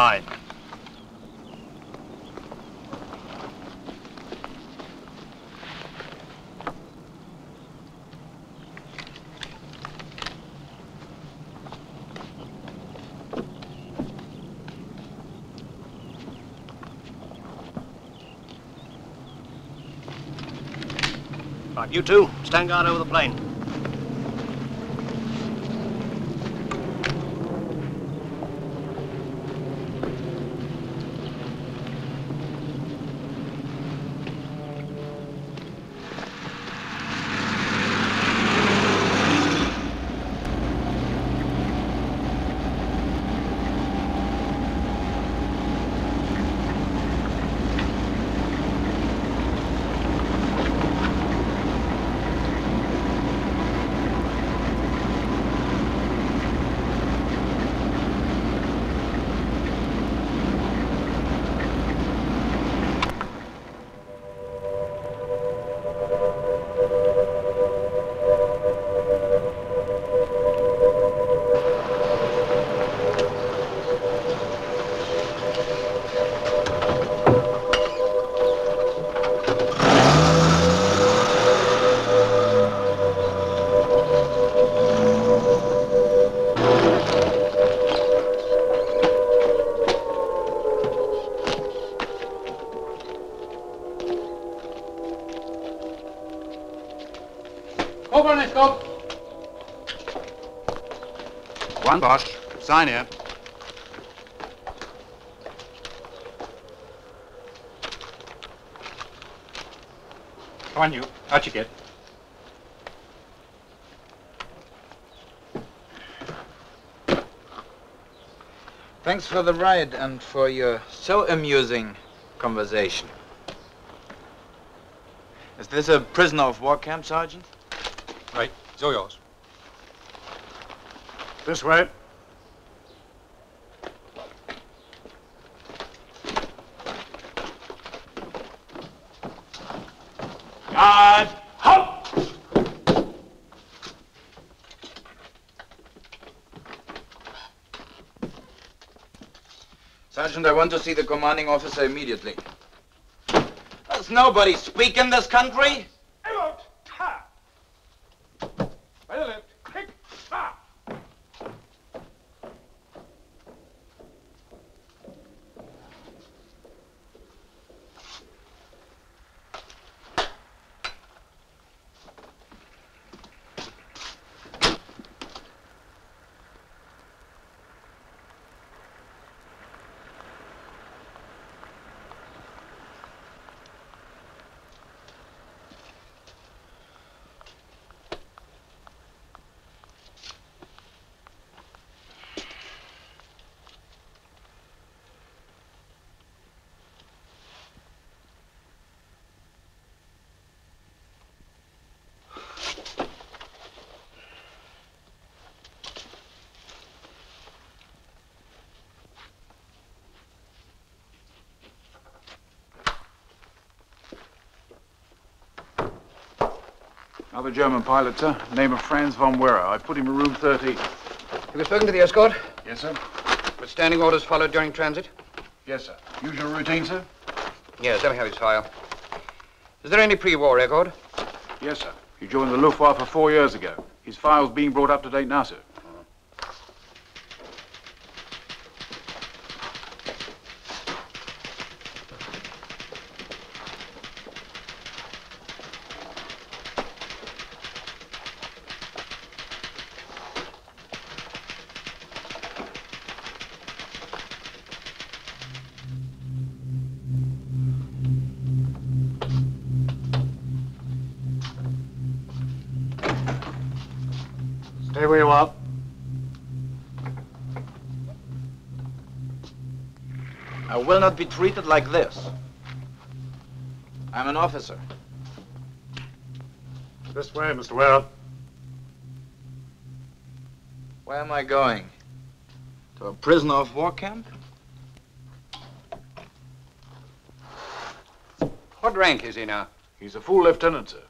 mine. Right, you two, stand guard over the plane. sign here. Come on, you. Out you get. Thanks for the ride and for your so amusing conversation. Is this a prisoner of war camp, Sergeant? Right. so yours. This way. Sergeant, I want to see the commanding officer immediately. Does nobody speak in this country? Out! Ha! By the left. Kick! Ha! Another German pilot, sir. Name of Franz von Werra. I put him in room 13. Have you spoken to the escort? Yes, sir. Were standing orders followed during transit? Yes, sir. Usual routine, sir? Yes, let me have his file. Is there any pre-war record? Yes, sir. He joined the Luftwaffe four years ago. His file's being brought up to date now, sir. Will not be treated like this. I'm an officer. This way, Mr. Ware. Where am I going? To a prisoner of war camp? What rank is he now? He's a full lieutenant, sir.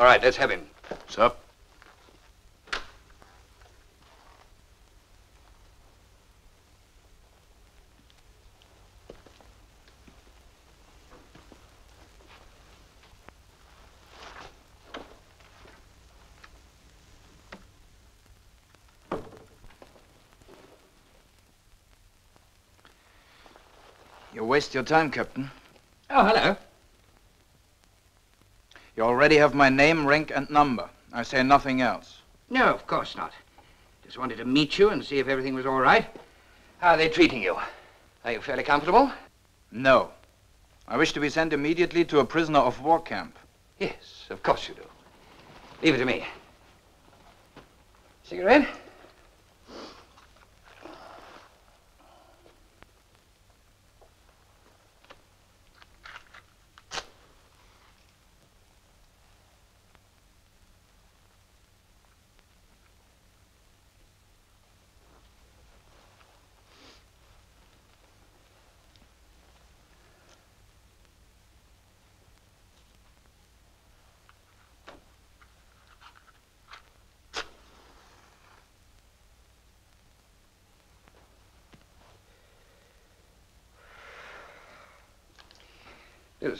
All right, let's have him. Sir? You waste your time, Captain. Oh, hello. You already have my name, rank, and number. I say nothing else. No, of course not. Just wanted to meet you and see if everything was all right. How are they treating you? Are you fairly comfortable? No. I wish to be sent immediately to a prisoner of war camp. Yes, of course you do. Leave it to me. Cigarette?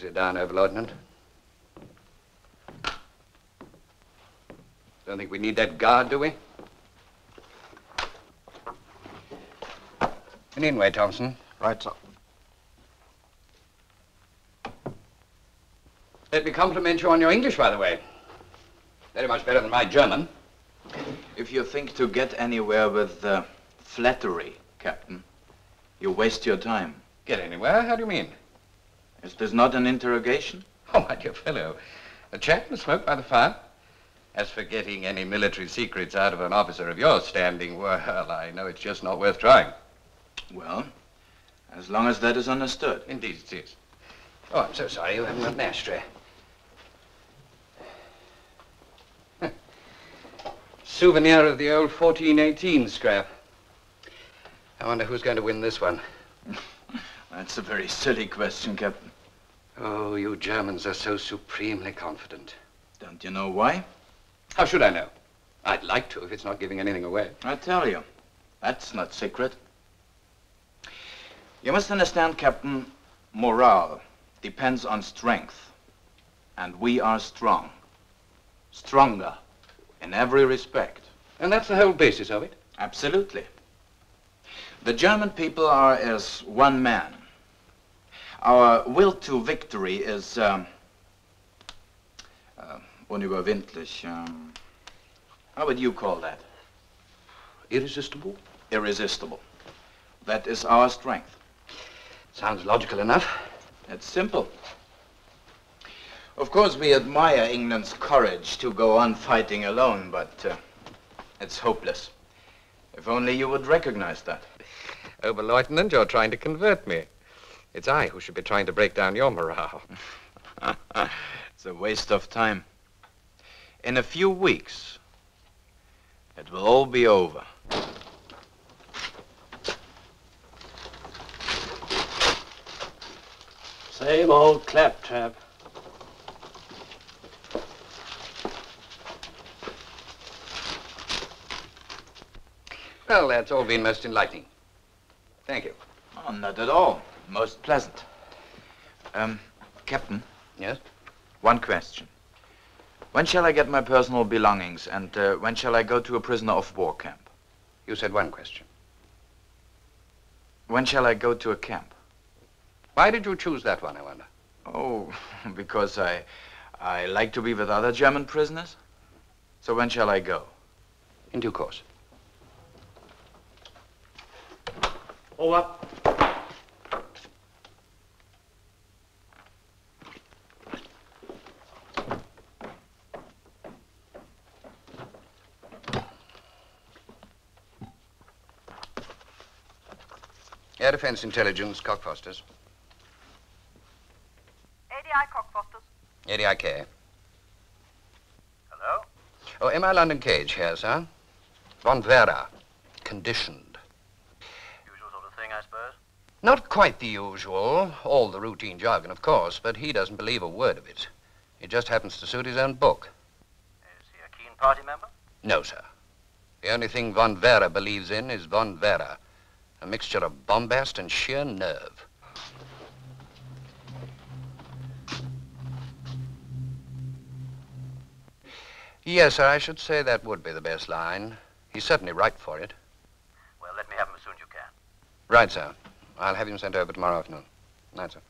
Sit down, Oberleutnant. Don't think we need that guard, do we? An in-way, Thompson. Right, sir. Let me compliment you on your English, by the way. Very much better than my German. If you think to get anywhere with uh, flattery, Captain, you waste your time. Get anywhere? How do you mean? Is this not an interrogation? Oh, my dear fellow, a chat and smoke by the fire. As for getting any military secrets out of an officer of your standing, well, I know it's just not worth trying. Well, as long as that is understood. Indeed it is. Oh, I'm so sorry you haven't got an ashtray. Souvenir of the old 1418 scrap. I wonder who's going to win this one. That's a very silly question, Captain. Oh, you Germans are so supremely confident. Don't you know why? How should I know? I'd like to if it's not giving anything away. I tell you, that's not secret. You must understand, Captain, morale depends on strength. And we are strong. Stronger in every respect. And that's the whole basis of it? Absolutely. The German people are as one man. Our will to victory is um, uh, unüberwindlich. Um, how would you call that? Irresistible? Irresistible. That is our strength. Sounds logical enough. It's simple. Of course, we admire England's courage to go on fighting alone, but uh, it's hopeless. If only you would recognize that. Oberleutnant, you're trying to convert me. It's I who should be trying to break down your morale. it's a waste of time. In a few weeks, it will all be over. Same old claptrap. Well, that's all been most enlightening. Thank you. Oh, not at all. Most pleasant. Um, Captain, Yes? one question. When shall I get my personal belongings, and uh, when shall I go to a prisoner of war camp? You said one question. When shall I go to a camp? Why did you choose that one, I wonder? Oh, because I, I like to be with other German prisoners. So when shall I go? In due course. Over. Air Defense Intelligence, Cockfosters. ADI Cockfosters. ADIK. Hello? Oh, MI London Cage here, sir. Von Werra. Conditioned. Usual sort of thing, I suppose. Not quite the usual, all the routine jargon, of course, but he doesn't believe a word of it. It just happens to suit his own book. Is he a keen party member? No, sir. The only thing Von Werra believes in is Von Werra. A mixture of bombast and sheer nerve. Yes, sir, I should say that would be the best line. He's certainly right for it. Well, let me have him as soon as you can. Right, sir. I'll have him sent over tomorrow afternoon. Night, sir.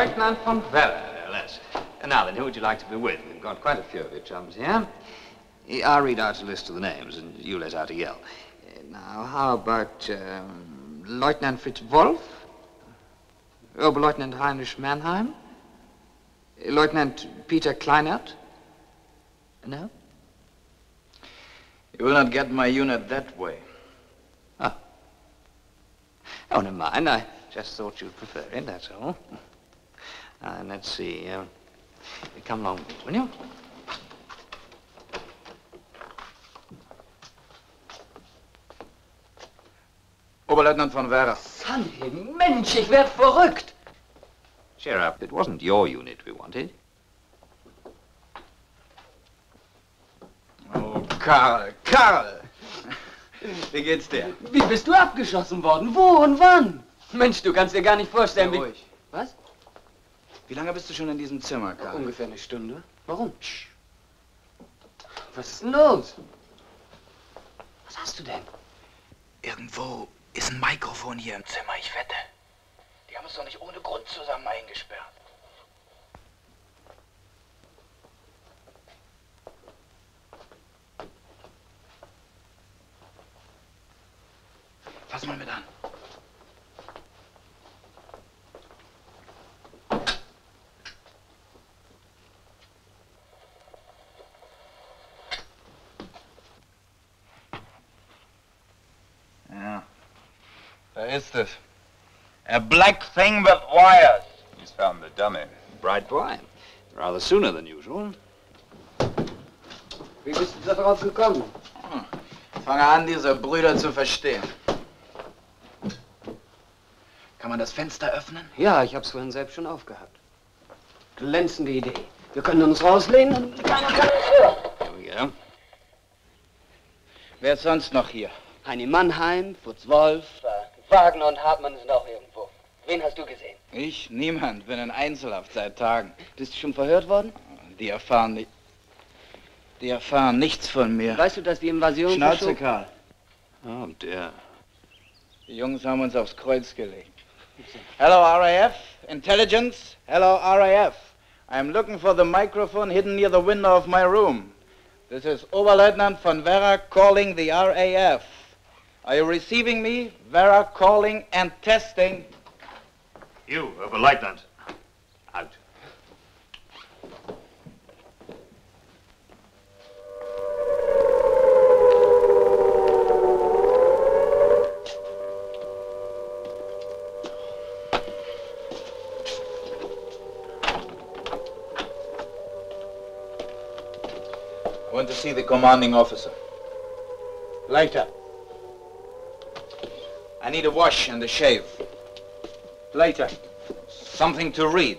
But Lieutenant von Werra, that's Now then, who would you like to be with? We've got quite a few of your chums here. I'll read out a list of the names, and you let out a yell. Eh, Now, how about um, Lieutenant Fritz Wolf? Oberleutnant Heinrich Mannheim? Eh, Lieutenant Peter Kleinert? No? You will not get my unit that way. Oh, never mind. I just thought you'd prefer it, that's all. Then, let's see. Uh, come along, will you? Oberleutnant von Vera. Sanhedrin, Mensch, ich werd verrückt. Up. It wasn't your unit we wanted. Oh, Karl, Karl! Wie geht's dir? Wie bist du abgeschossen worden? Wo und wann? Mensch, du kannst dir gar nicht vorstellen, wie... ruhig. Was? Wie lange bist du schon in diesem Zimmer, Karl? Ungefähr eine Stunde. Warum? Psst. Was ist denn los? Was hast du denn? Irgendwo ist ein Mikrofon hier im Zimmer, ich wette. Die haben es doch nicht ohne Grund zusammen eingesperrt. Fass mal mit an. Da ist es. A black thing with wires. He's found the dummy. Bright boy. Rather sooner than usual. Wie bist du darauf gekommen? Fange an, diese Brüder zu verstehen. Kann man das Fenster öffnen? Ja, ich hab's vorhin selbst schon aufgehabt. Glänzende Idee. Wir können uns rauslehnen und keiner kann uns hören. Here we go. Wer ist sonst noch hier? Heini Mannheim, Fritz Wolf, äh, Wagner und Hartmann sind auch irgendwo. Wen hast du gesehen? Ich? Niemand. Bin in Einzelhaft seit Tagen. Bist du schon verhört worden? Die erfahren nicht. Die erfahren nichts von mir. Weißt du, dass die Invasion Schnauze, Karl. Oh, dear. Die Jungs haben uns aufs Kreuz gelegt. Hello, RAF. Intelligence. Hello, RAF. I'm looking for the microphone hidden near the window of my room. This is Oberleutnant von Vera calling the RAF. Are you receiving me? Werra calling and testing. You, Oberleutnant. Out. I want to see the commanding officer. Later. I need a wash and a shave. Later. Something to read.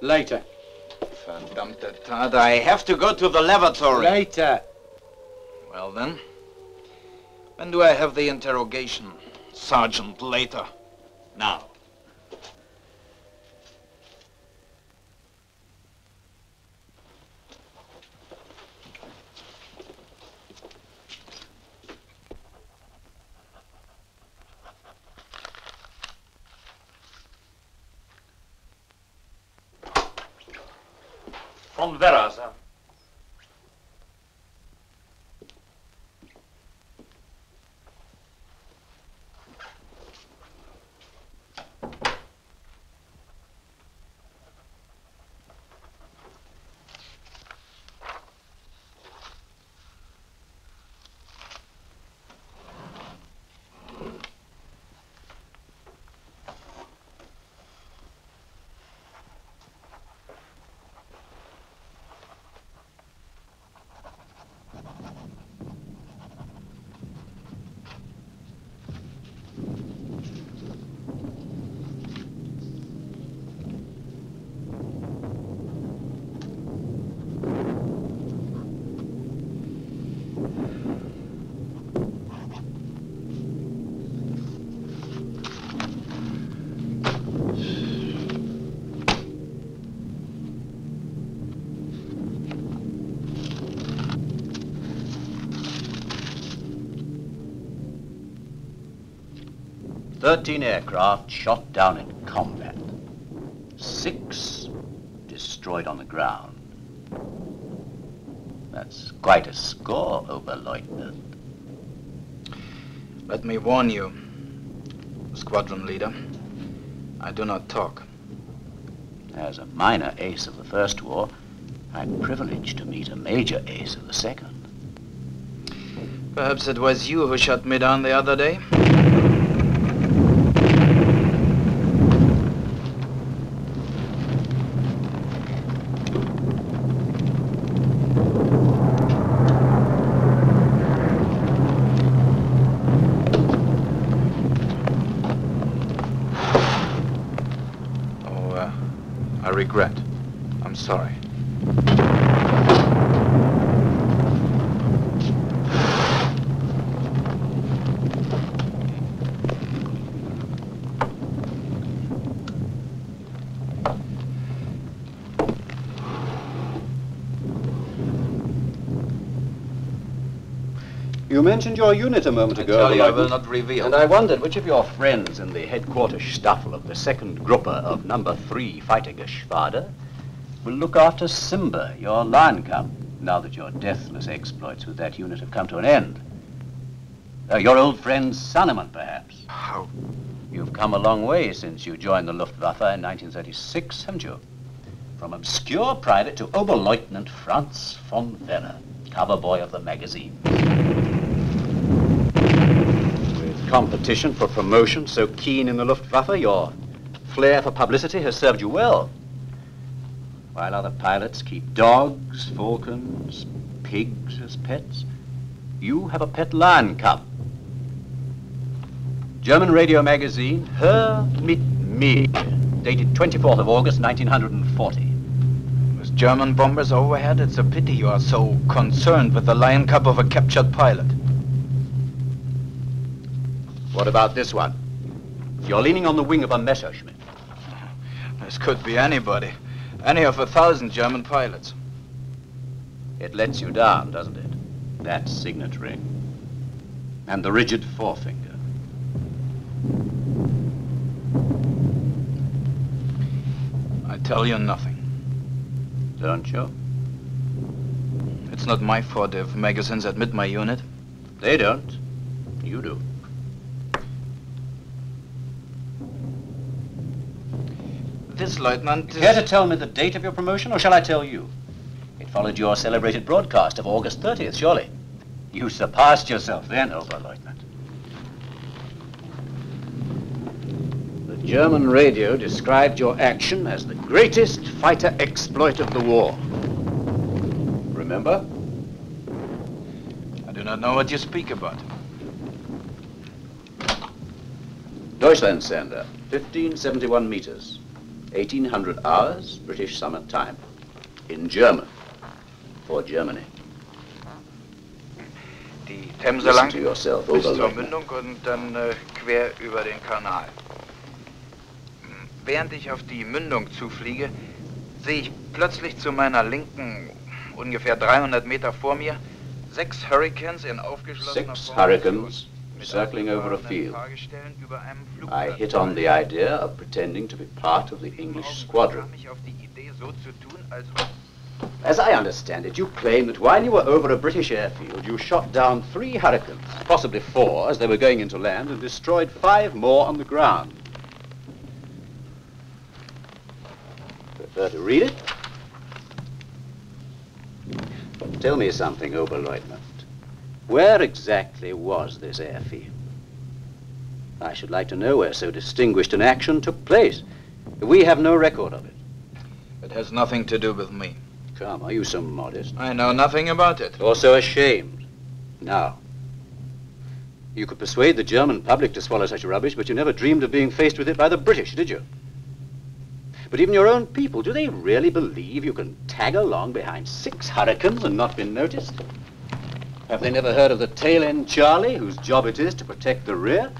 Later. Verdammte Tat, I have to go to the lavatory. Later. Well then, when do I have the interrogation, Sergeant, later? Now. 13 aircraft shot down in combat. Six destroyed on the ground. That's quite a score, Oberleutnant. Let me warn you, Squadron Leader. I do not talk. As a minor ace of the First War, I'm privileged to meet a major ace of the Second. Perhaps it was you who shot me down the other day? Mentioned your unit a moment I ago. tell you, I will not reveal. And I wondered which of your friends in the headquarters staffel of the second Gruppe of number three fighter Geschwader will look after Simba, your line cub, now that your deathless exploits with that unit have come to an end. Uh, your old friend Sannemann, perhaps. How? You've come a long way since you joined the Luftwaffe in 1936, haven't you? From obscure private to Oberleutnant Franz von Werra, cover boy of the magazine. With competition for promotion so keen in the Luftwaffe, your flair for publicity has served you well. While other pilots keep dogs, falcons, pigs as pets, you have a pet lion cub. German radio magazine, Hör mit mir, dated 24th of August, 1940. With German bombers overhead, it's a pity you are so concerned with the lion cub of a captured pilot. What about this one? You're leaning on the wing of a Messerschmitt. This could be anybody. Any of a thousand German pilots. It lets you down, doesn't it? That signet ring. And the rigid forefinger. I tell you nothing. Don't you? It's not my fault if magazines admit my unit. They don't. You do. This lieutenant. Care to tell me the date of your promotion, or shall I tell you? It followed your celebrated broadcast of August 30th, surely. You surpassed yourself then, Oberleutnant. The German radio described your action as the greatest fighter exploit of the war. Remember? I do not know what you speak about. Deutschland Deutschlandsender, 1571 meters, 1800 hours, British summer time. In German. For Germany. Die Themse lang to yourself, bis zur. Mündung und dann äh, quer über den Kanal. Während ich auf die Mündung zufliege, sehe ich plötzlich zu meiner Linken, ungefähr 300 Meter vor mir, sechs Hurricanes in aufgeschlossener Six Formation hurricanes circling over a field. I hit on the idea of pretending to be part of the English squadron. As I understand it, you claim that while you were over a British airfield, you shot down three Hurricanes, possibly four, as they were going into land, and destroyed five more on the ground. Prefer to read it? Tell me something, Oberleutnant. Where exactly was this airfield? I should like to know where so distinguished an action took place. We have no record of it. It has nothing to do with me. Come, are you so modest? I know nothing about it. Or so ashamed? Now, you could persuade the German public to swallow such rubbish, but you never dreamed of being faced with it by the British, did you? But even your own people, do they really believe you can tag along behind six hurricanes and not be noticed? Have they never heard of the tail end Charlie, whose job it is to protect the rear?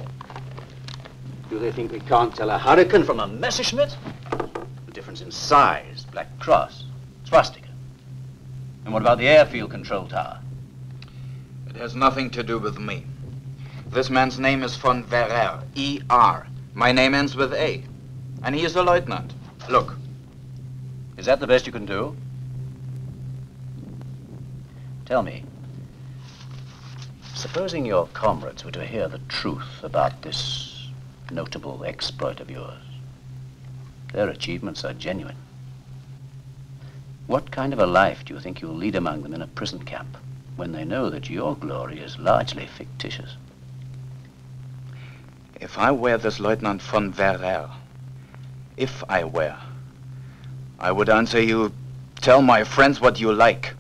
Do they think we can't tell a hurricane from a Messerschmitt? The difference in size, black cross, swastika. And what about the airfield control tower? It has nothing to do with me. This man's name is von Verrer, E-R. My name ends with A. And he is a lieutenant. Look, Is that the best you can do? Tell me, supposing your comrades were to hear the truth about this notable exploit of yours, their achievements are genuine. What kind of a life do you think you'll lead among them in a prison camp when they know that your glory is largely fictitious? if I were this Lieutenant von Verrer, if I were, I would answer you, tell my friends what you like.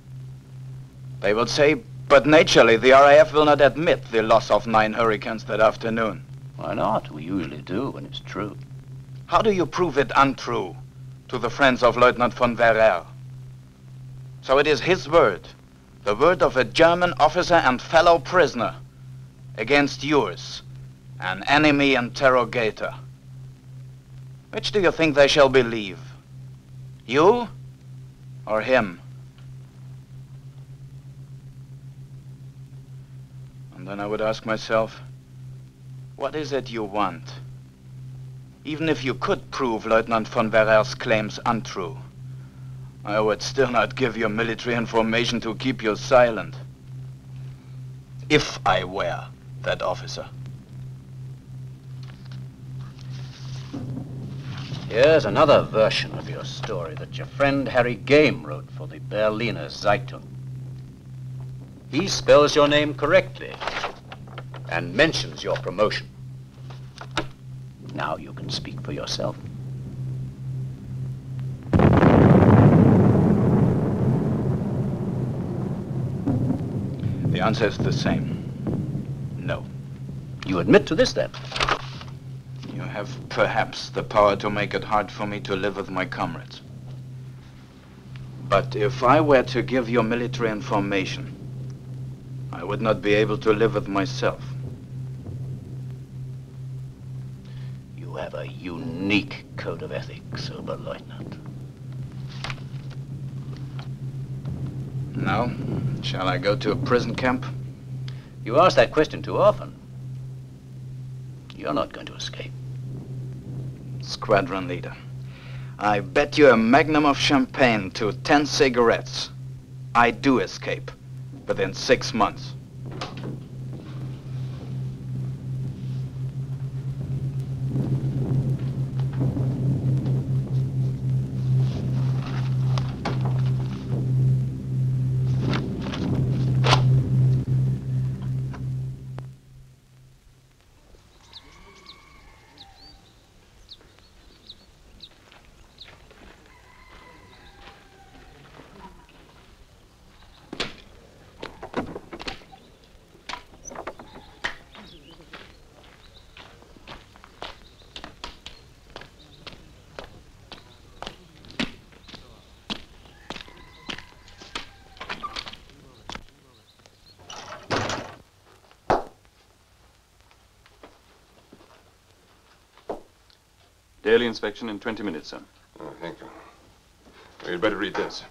They will say, but naturally, the RAF will not admit the loss of nine hurricanes that afternoon. Why not? We usually do when it's true. How do you prove it untrue to the friends of Lieutenant von Verrer? So it is his word, the word of a German officer and fellow prisoner, against yours, an enemy interrogator. Which do you think they shall believe? You or him? And then I would ask myself, what is it you want? Even if you could prove Lieutenant von Verrer's claims untrue, I would still not give you military information to keep you silent. If I were that officer. Here's another version of your story that your friend Harry Game wrote for the Berliner Zeitung. He spells your name correctly and mentions your promotion. Now you can speak for yourself. The answer is the same. No. You admit to this, then? You have perhaps the power to make it hard for me to live with my comrades. But if I were to give you military information, I would not be able to live with myself. You have a unique code of ethics, Oberleutnant. Now, shall I go to a prison camp? You ask that question too often. You're not going to escape. Squadron leader, I bet you a magnum of champagne to ten cigarettes. I do escape within six months. Daily inspection in 20 minutes, sir. Oh, thank you. Well, you'd better read this.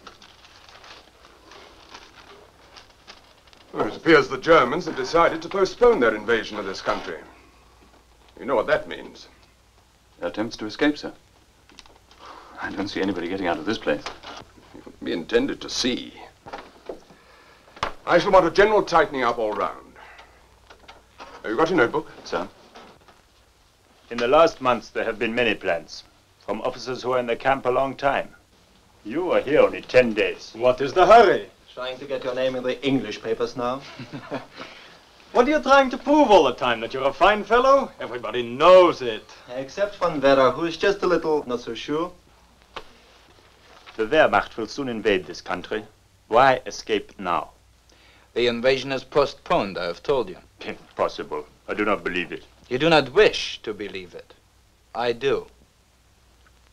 Well, it appears the Germans have decided to postpone their invasion of this country. You know what that means. Attempts to escape, sir. I don't see anybody getting out of this place. It would be intended to see. I shall want a general tightening up all round. Have you got your notebook? Sir? In the last months, there have been many plans from officers who are in the camp a long time. You are here only ten days. What is the hurry? Trying to get your name in the English papers now? What are you trying to prove all the time? That you're a fine fellow? Everybody knows it. Except von Werra, who is just a little not so sure. The Wehrmacht will soon invade this country. Why escape now? The invasion is postponed, I have told you. Impossible. I do not believe it. You do not wish to believe it. I do.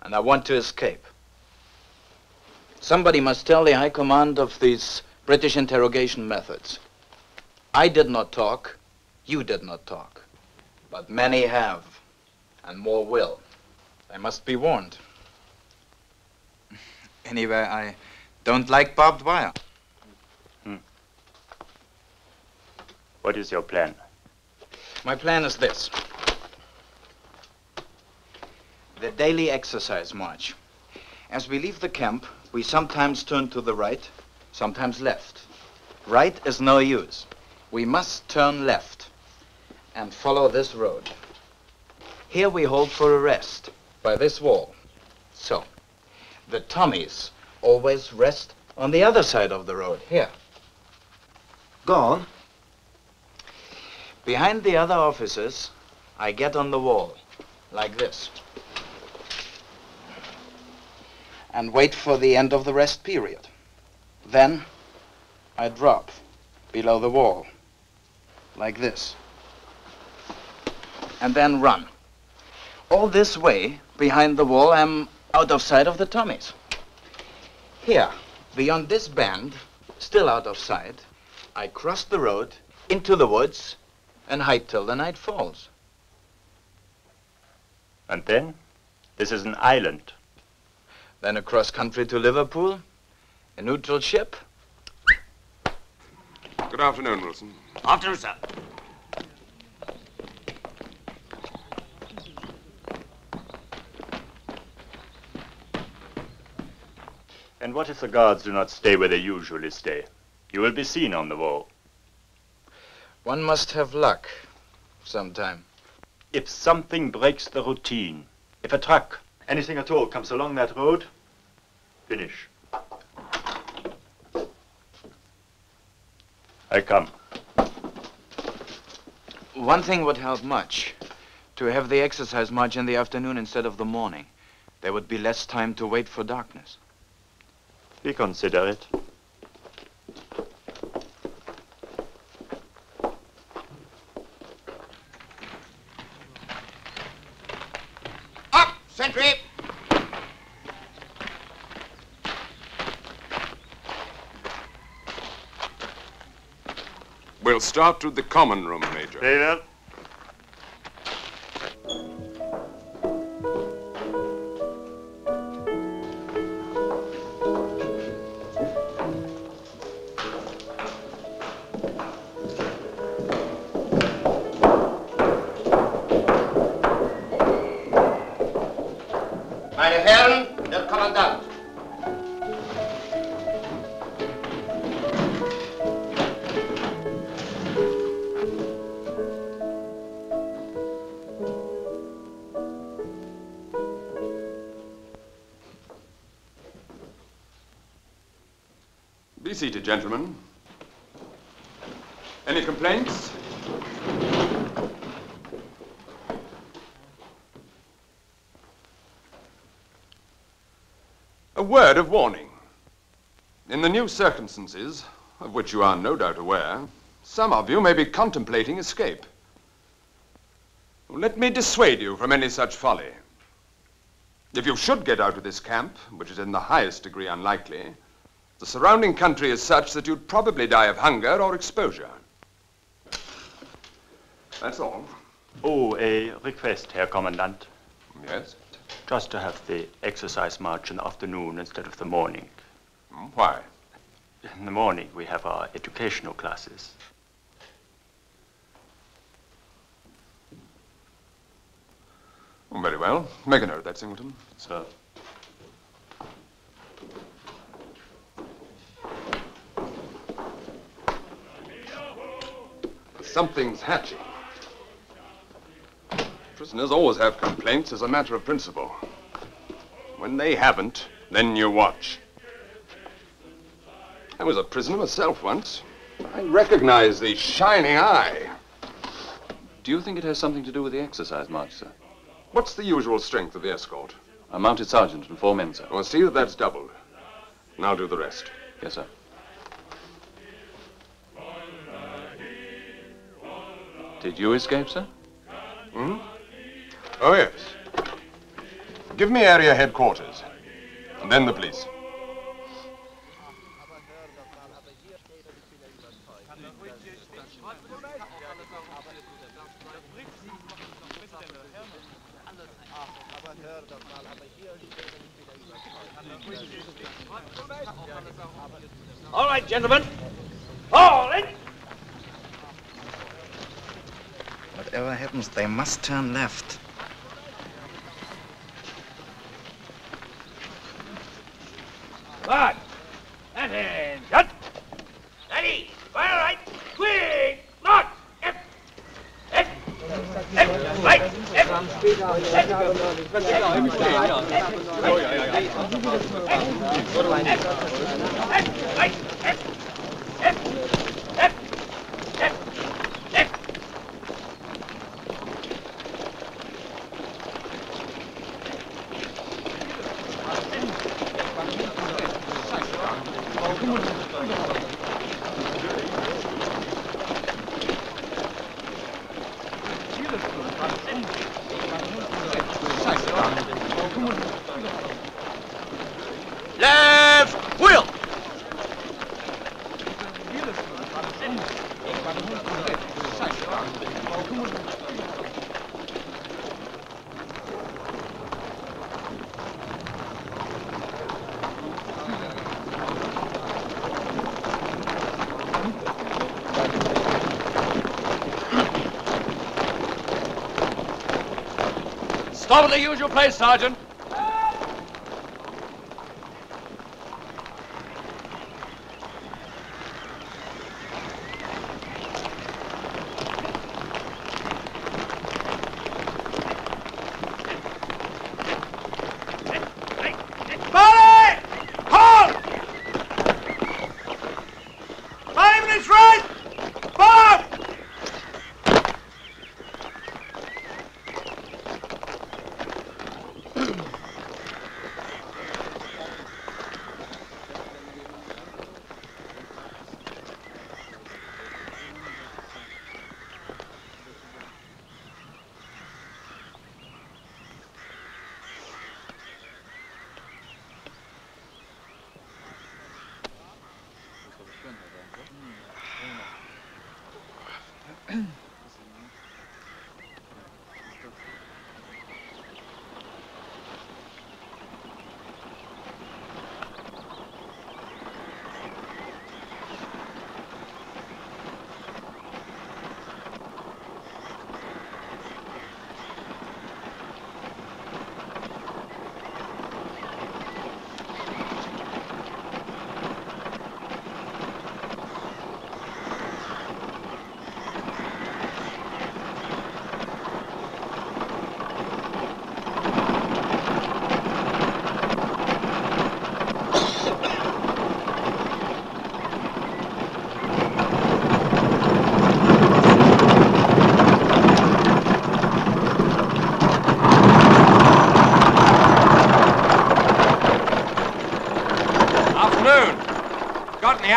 And I want to escape. Somebody must tell the High Command of these British interrogation methods. I did not talk. You did not talk. But many have. And more will. They must be warned. Anyway, I don't like barbed wire. Hmm. What is your plan? My plan is this. The daily exercise march. As we leave the camp, we sometimes turn to the right, sometimes left. Right is no use. We must turn left and follow this road. Here we hold for a rest by this wall. So, the Tommies always rest on the other side of the road, here. Go on. Behind the other officers, I get on the wall, like this. And wait for the end of the rest period. Then, I drop below the wall, like this. And then run. All this way, behind the wall, I'm out of sight of the Tommies. Here, beyond this bend, still out of sight, I cross the road into the woods and hide till the night falls. And then? This is an island. Then across country to Liverpool, a neutral ship. Good afternoon, Wilson. Afternoon, sir. And what if the guards do not stay where they usually stay? You will be seen on the wall. One must have luck sometime. If something breaks the routine, if a truck, anything at all, comes along that road, finish. I come. One thing would help much. To have the exercise march in the afternoon instead of the morning. There would be less time to wait for darkness. We consider it. Up, sentry! We'll start with the common room, Major. Very gentlemen. Any complaints? A word of warning. In the new circumstances, of which you are no doubt aware, some of you may be contemplating escape. Let me dissuade you from any such folly. If you should get out of this camp, which is in the highest degree unlikely, the surrounding country is such that you'd probably die of hunger or exposure. That's all. Oh, a request, Herr Kommandant. Yes? Just to have the exercise march in the afternoon instead of the morning. Hmm, Why? In the morning, we have our educational classes. Oh, very well. Make a note of that, Singleton. Sir. Something's hatching. Prisoners always have complaints as a matter of principle. When they haven't, then you watch. I was a prisoner myself once. I recognize the shining eye. Do you think it has something to do with the exercise march, sir? What's the usual strength of the escort? A mounted sergeant and four men, sir. Well, see that that's doubled. Now do the rest. Yes, sir. Did you escape, sir? Hmm? Oh, yes. Give me area headquarters. And then the police. All right, gentlemen. All in. Whatever happens, they must turn left. Right. Attention. Ready. Fire right. Quick. March. F. F. F. Right. F. Left At the usual place, Sergeant.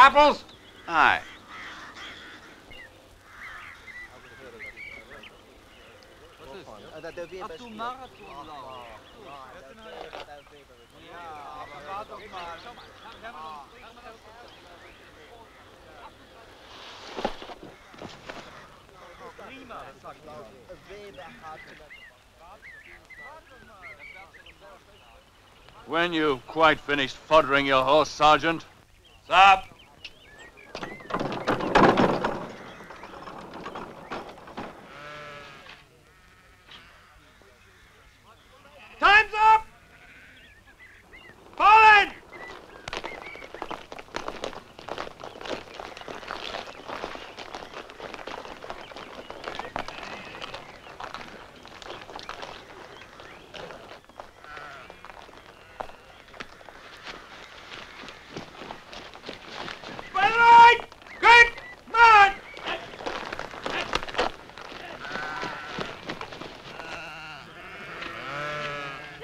Apples? Aye. When you've quite finished foddering your horse, Sergeant. Stop. Time's up! Fall in! By the right! Good! Man!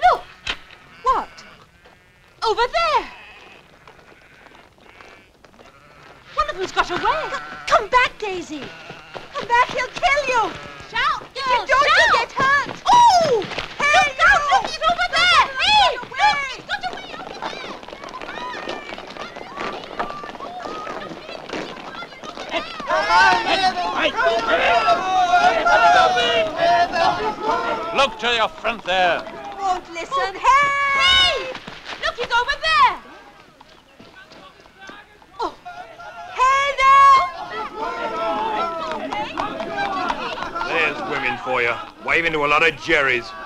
Look! What? Over there! One of them's got away. Come back, Daisy. Come back, he'll kill you. Shout, girl, If you don't, you'll get hurt. Oh! Hey, look out, look, he's over there. Hey, look, he's got away over there. Look to your front there. Won't listen. Hey! Look, he's over there. Oh. Hey now! There's women for you, waving to a lot of jerrys.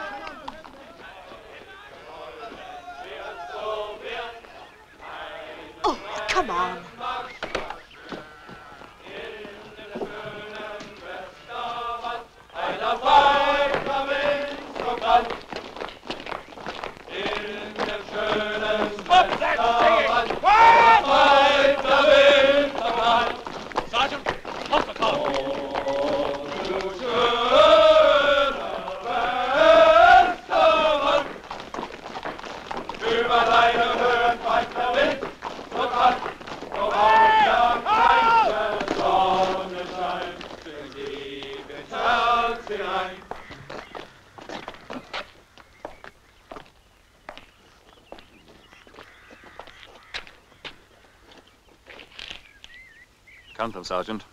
Sergeant.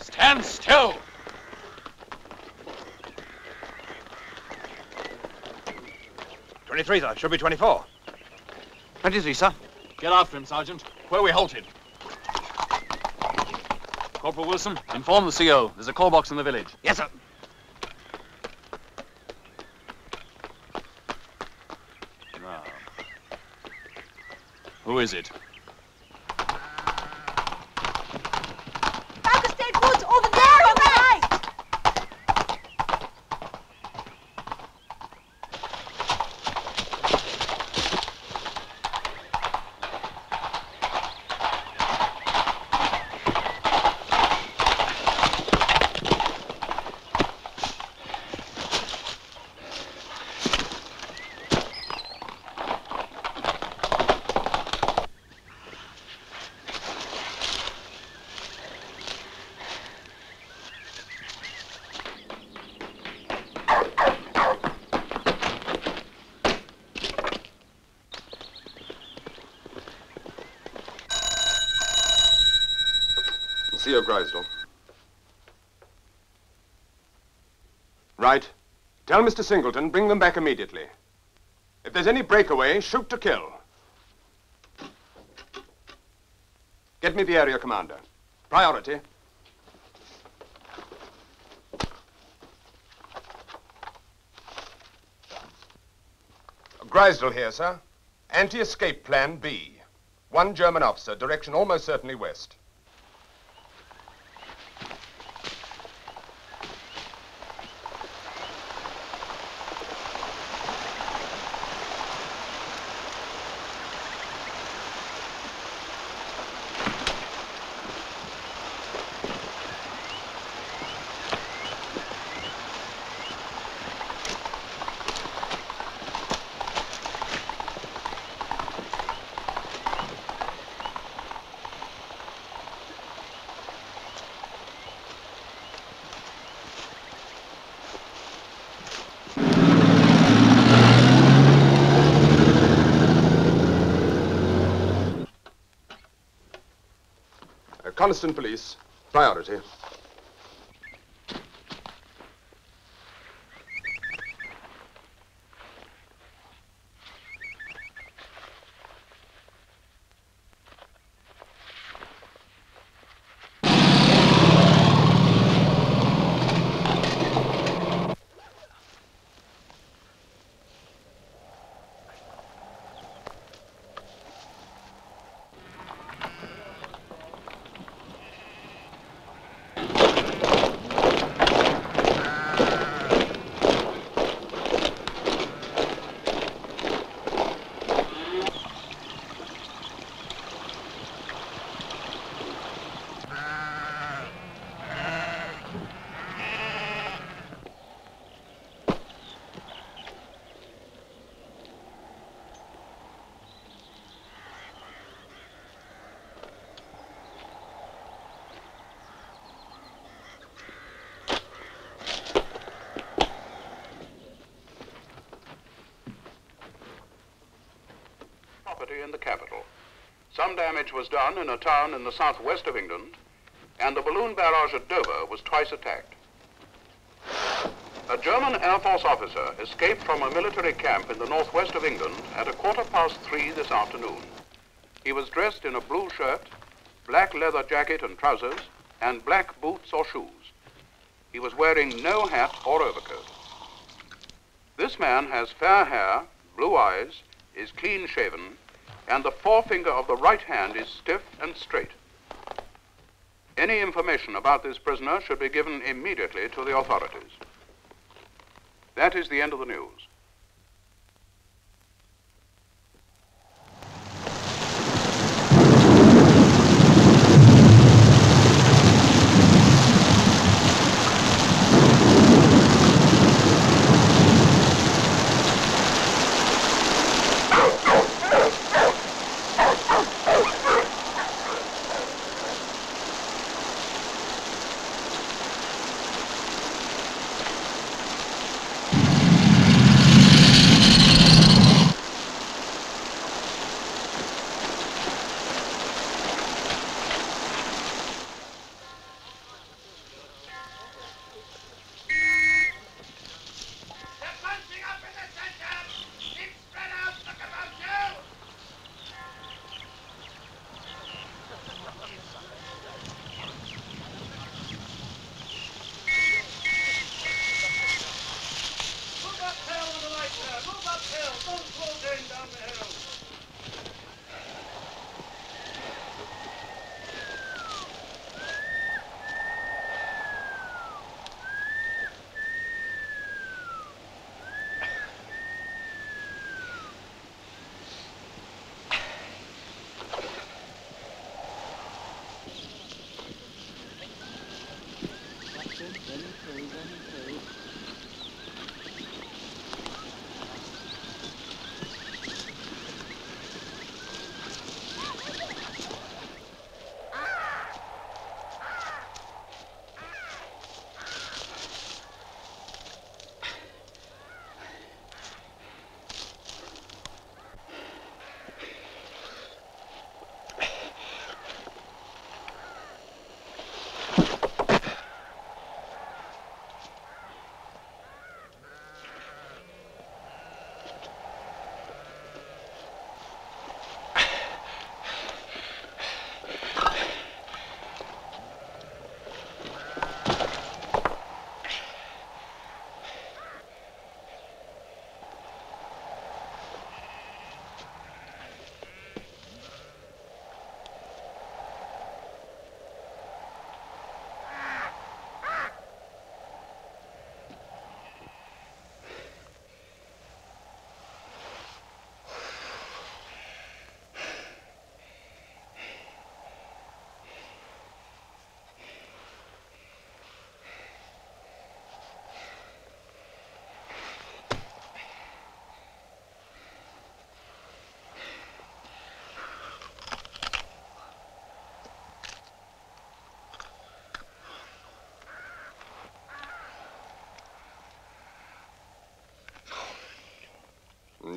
Stand still! Twenty-three, sir. Should be twenty-four. He, sir? Get after him, Sergeant. Where we halted. Corporal Wilson, inform the CO. There's a call box in the village. Yes, sir. Now. Who is it? Back State Woods, over there on the right. C.O. Grizedale. Right. Tell Mr. Singleton, bring them back immediately. If there's any breakaway, shoot to kill. Get me the area commander. Priority. Grizedale here, sir. Anti-escape plan B. One German officer, direction almost certainly west. Coniston Police. Priority. property in the capital. Some damage was done in a town in the southwest of England, and the balloon barrage at Dover was twice attacked. A German Air Force officer escaped from a military camp in the northwest of England at a quarter past three this afternoon. He was dressed in a blue shirt, black leather jacket and trousers, and black boots or shoes. He was wearing no hat or overcoat. This man has fair hair, blue eyes, is clean shaven, and the forefinger of the right hand is stiff and straight. Any information about this prisoner should be given immediately to the authorities. That is the end of the news.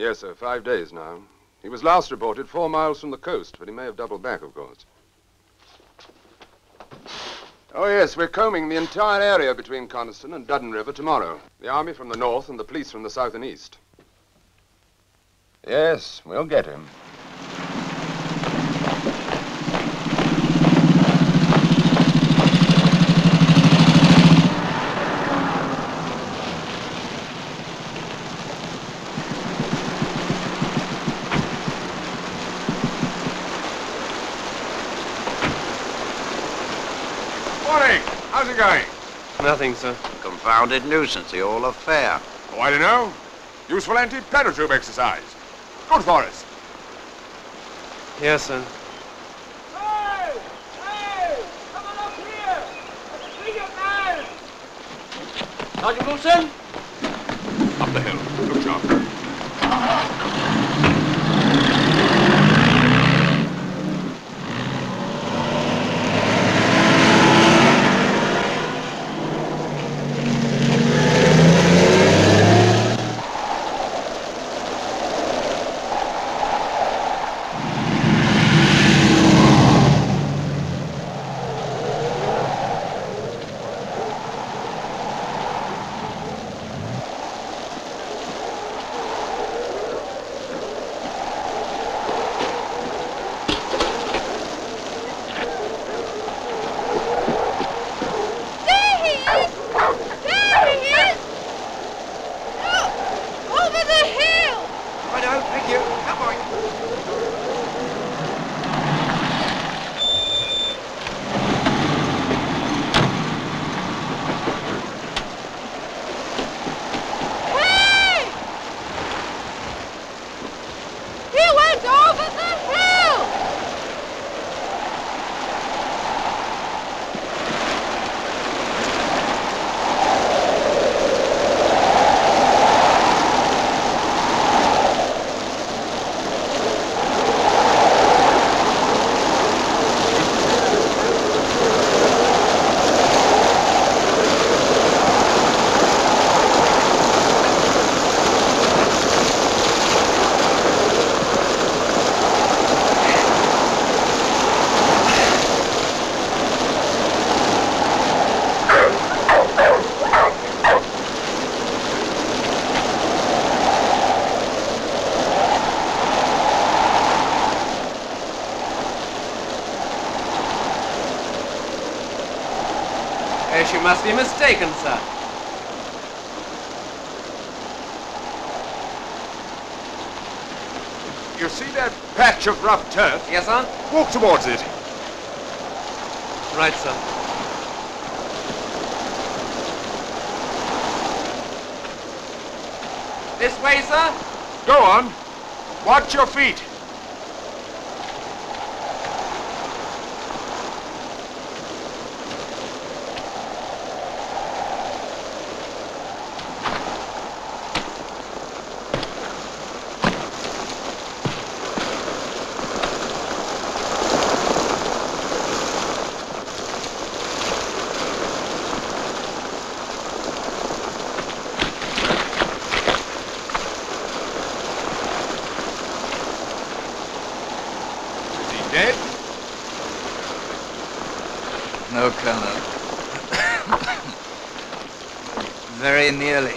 Yes, sir. Five days now. He was last reported four miles from the coast, but he may have doubled back, of course. Oh, yes, we're combing the entire area between Coniston and Duddon River tomorrow. The army from the north and the police from the south and east. Yes, we'll get him. Morning. How's it going? Nothing, sir. Confounded nuisance, the whole affair. Oh, I don't know. Useful anti-paratroop exercise. Good for us. Yes, sir. Hey! Hey! Come on up here! Let's see your man! Sergeant Wilson? Must be mistaken, sir. You see that patch of rough turf? Yes, sir? Walk towards it. Right, sir. This way, sir? Go on. Watch your feet. Is he dead? No, Colonel. Very nearly.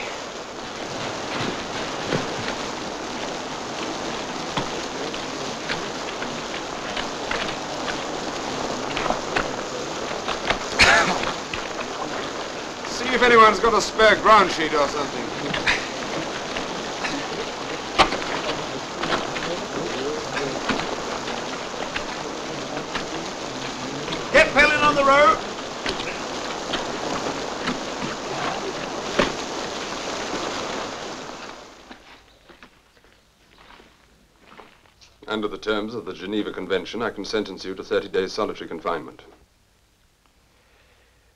See if anyone's got a spare ground sheet or something. Get Pellin on the road. Under the terms of the Geneva Convention, I can sentence you to 30 days solitary confinement.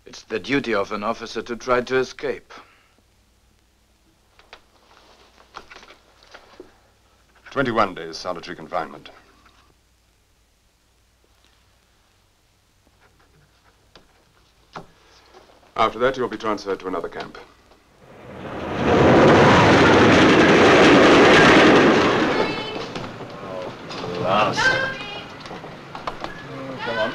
It's the duty of an officer to try to escape. Twenty-one days solitary confinement. After that, you'll be transferred to another camp. Last. Come on.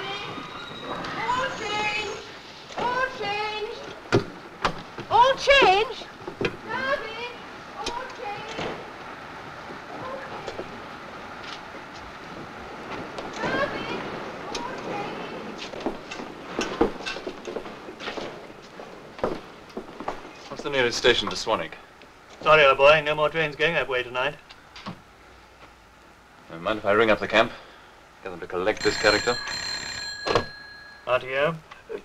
What's the nearest station to Swanwick? Sorry, old boy, no more trains going that way tonight. Uh, mind if I ring up the camp? Get them to collect this character? RTO, uh,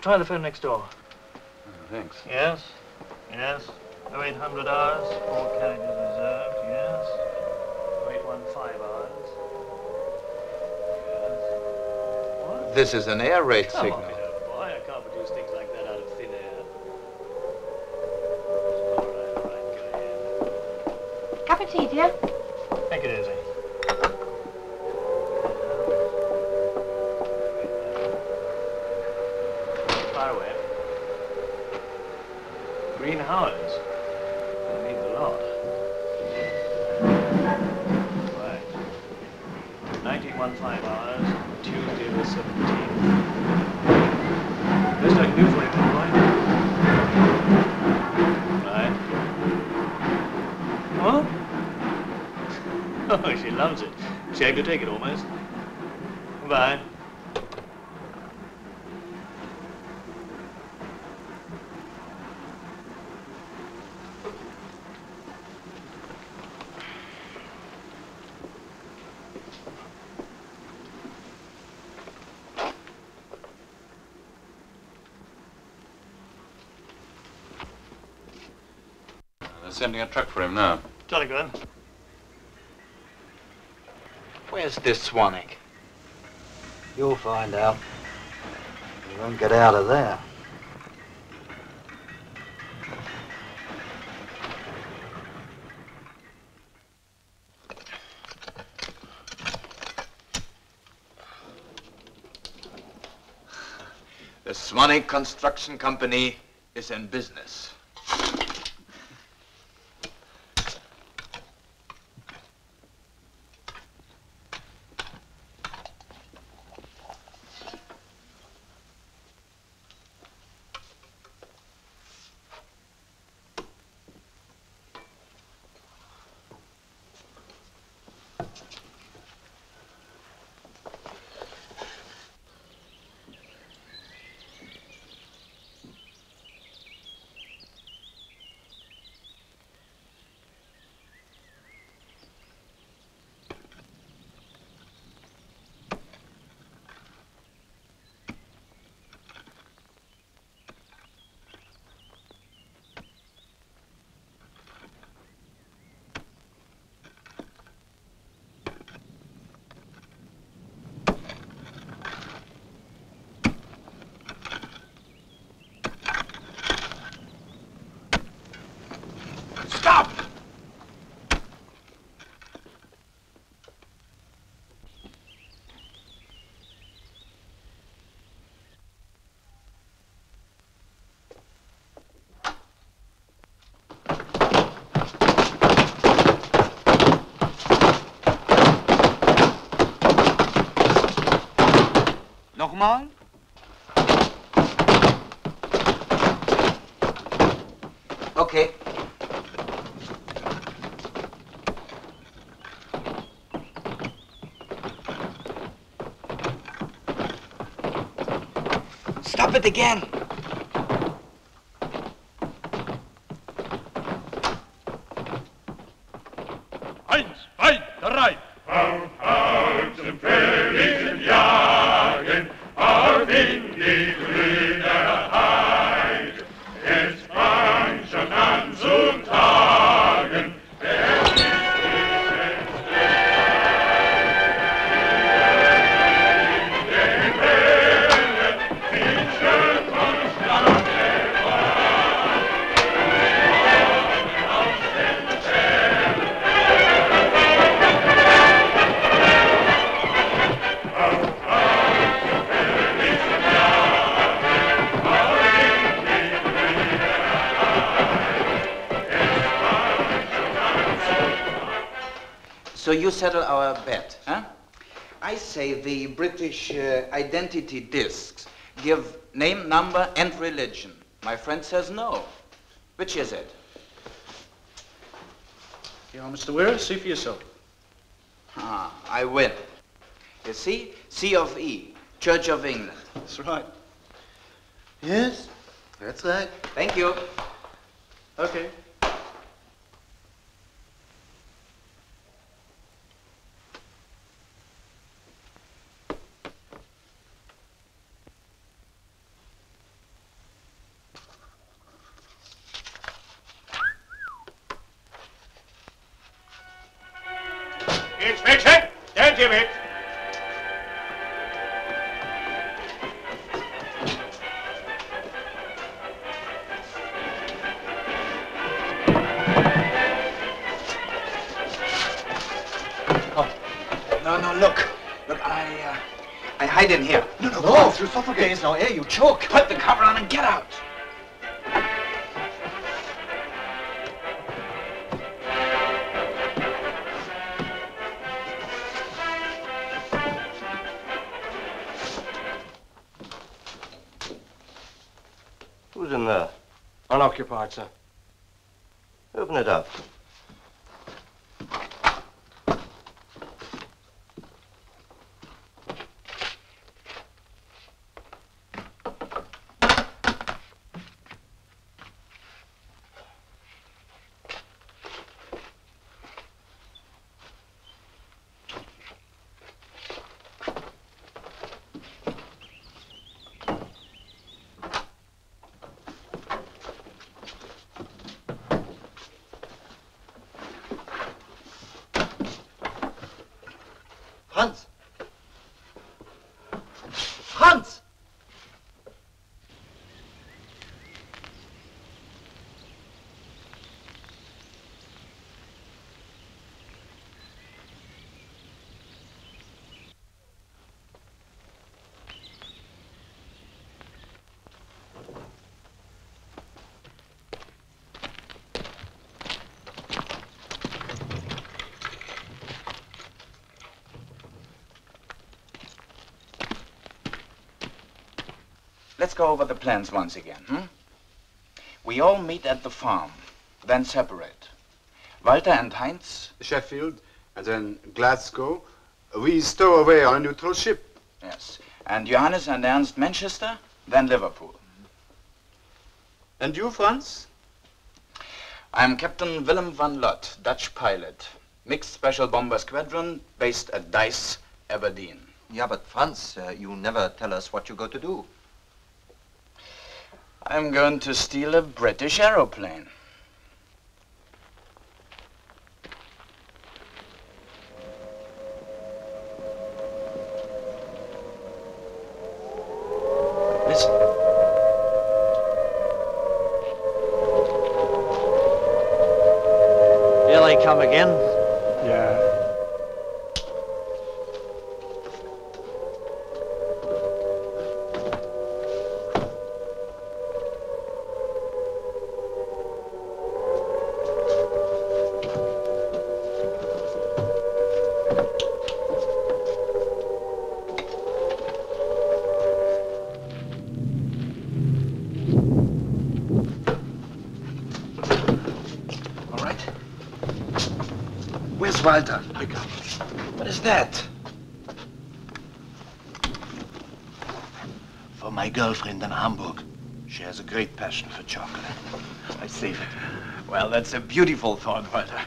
try the phone next door. thanks. Yes, yes. 0800 hours, all carriages reserved, yes. 0815 hours. Yes. What? This is an air raid Come signal. on, old boy, I can't produce things like that out of thin air. Cup of tea, dear? Thank you, Daisy. Far away. Green Howards. That means a lot. Right. 1915 hours, Tuesday the 17th. Best I can do for you, all right? Right. Huh? Oh, she loves it. Shame to take it almost. Goodbye. They're sending a truck for him now. Jolly good. Where's this Swanwick? You'll find out. You won't get out of there. The Swanwick Construction Company is in business. Nochmal? Okay. Stop it again. Say the British uh, identity discs give name, number, and religion. My friend says no. Which is it? You know, Mr. Weir, see for yourself. Ah, I win. You see? C of E, Church of England. That's right. Yes, that's right. Thank you. Okay. Unoccupied, sir. Open it up. Hans! Hans! Let's go over the plans once again, hmm? We all meet at the farm, then separate. Walter and Heinz? Sheffield, and then Glasgow. We stow away on a neutral ship. Yes. And Johannes and Ernst Manchester, then Liverpool. And you, Franz? I'm Captain Willem van Lott, Dutch pilot. Mixed Special Bomber Squadron, based at Dyce, Aberdeen. Yeah, but Franz, uh, you never tell us what you go to do. I'm going to steal a British aeroplane. That's a beautiful thought, Walter.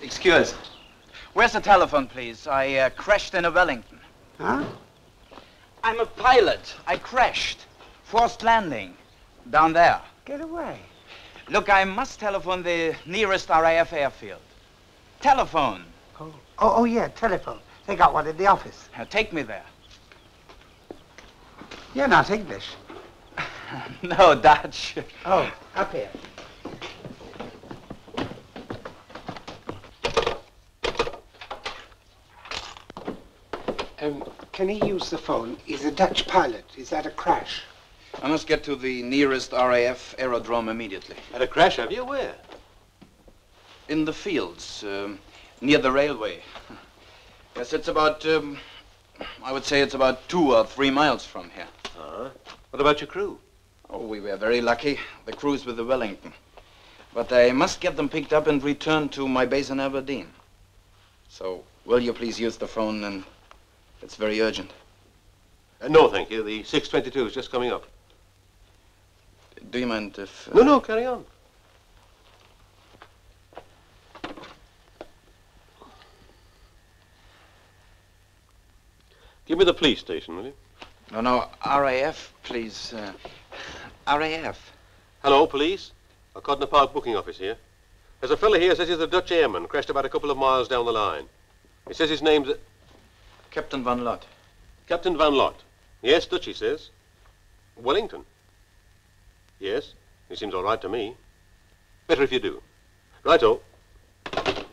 Excuse. Where's the telephone, please? I uh, crashed in a Wellington. Huh? I'm a pilot. I crashed. Forced landing. Down there. Get away. Look, I must telephone the nearest RAF airfield. Telephone. Oh, oh, yeah, telephone. They got one in the office. Now, take me there. You're not English. no, Dutch. Oh, up here. Um, can he use the phone? He's a Dutch pilot. Is that a crash? I must get to the nearest RAF aerodrome immediately. Had a crash, have you? Where? In the fields, um, near the railway. Yes, it's about, um, I would say it's about two or three miles from here. Uh-huh. What about your crew? Oh, we were very lucky. The crew's with the Wellington. But I must get them picked up and returned to my base in Aberdeen. So, will you please use the phone and it's very urgent. Uh, no, thank you. The 622 is just coming up. Do you mind if... uh, No, no, carry on. Give me the police station, will you? No, no, RAF, please. Uh, RAF. Hello, police. A Codnor Park booking office here. There's a fellow here says he's a Dutch airman, crashed about a couple of miles down the line. He says his name's... Captain Van Lott. Captain Van Lott. Yes, Dutch, he says. Wellington. Yes, he seems all right to me. Better if you do. Righto.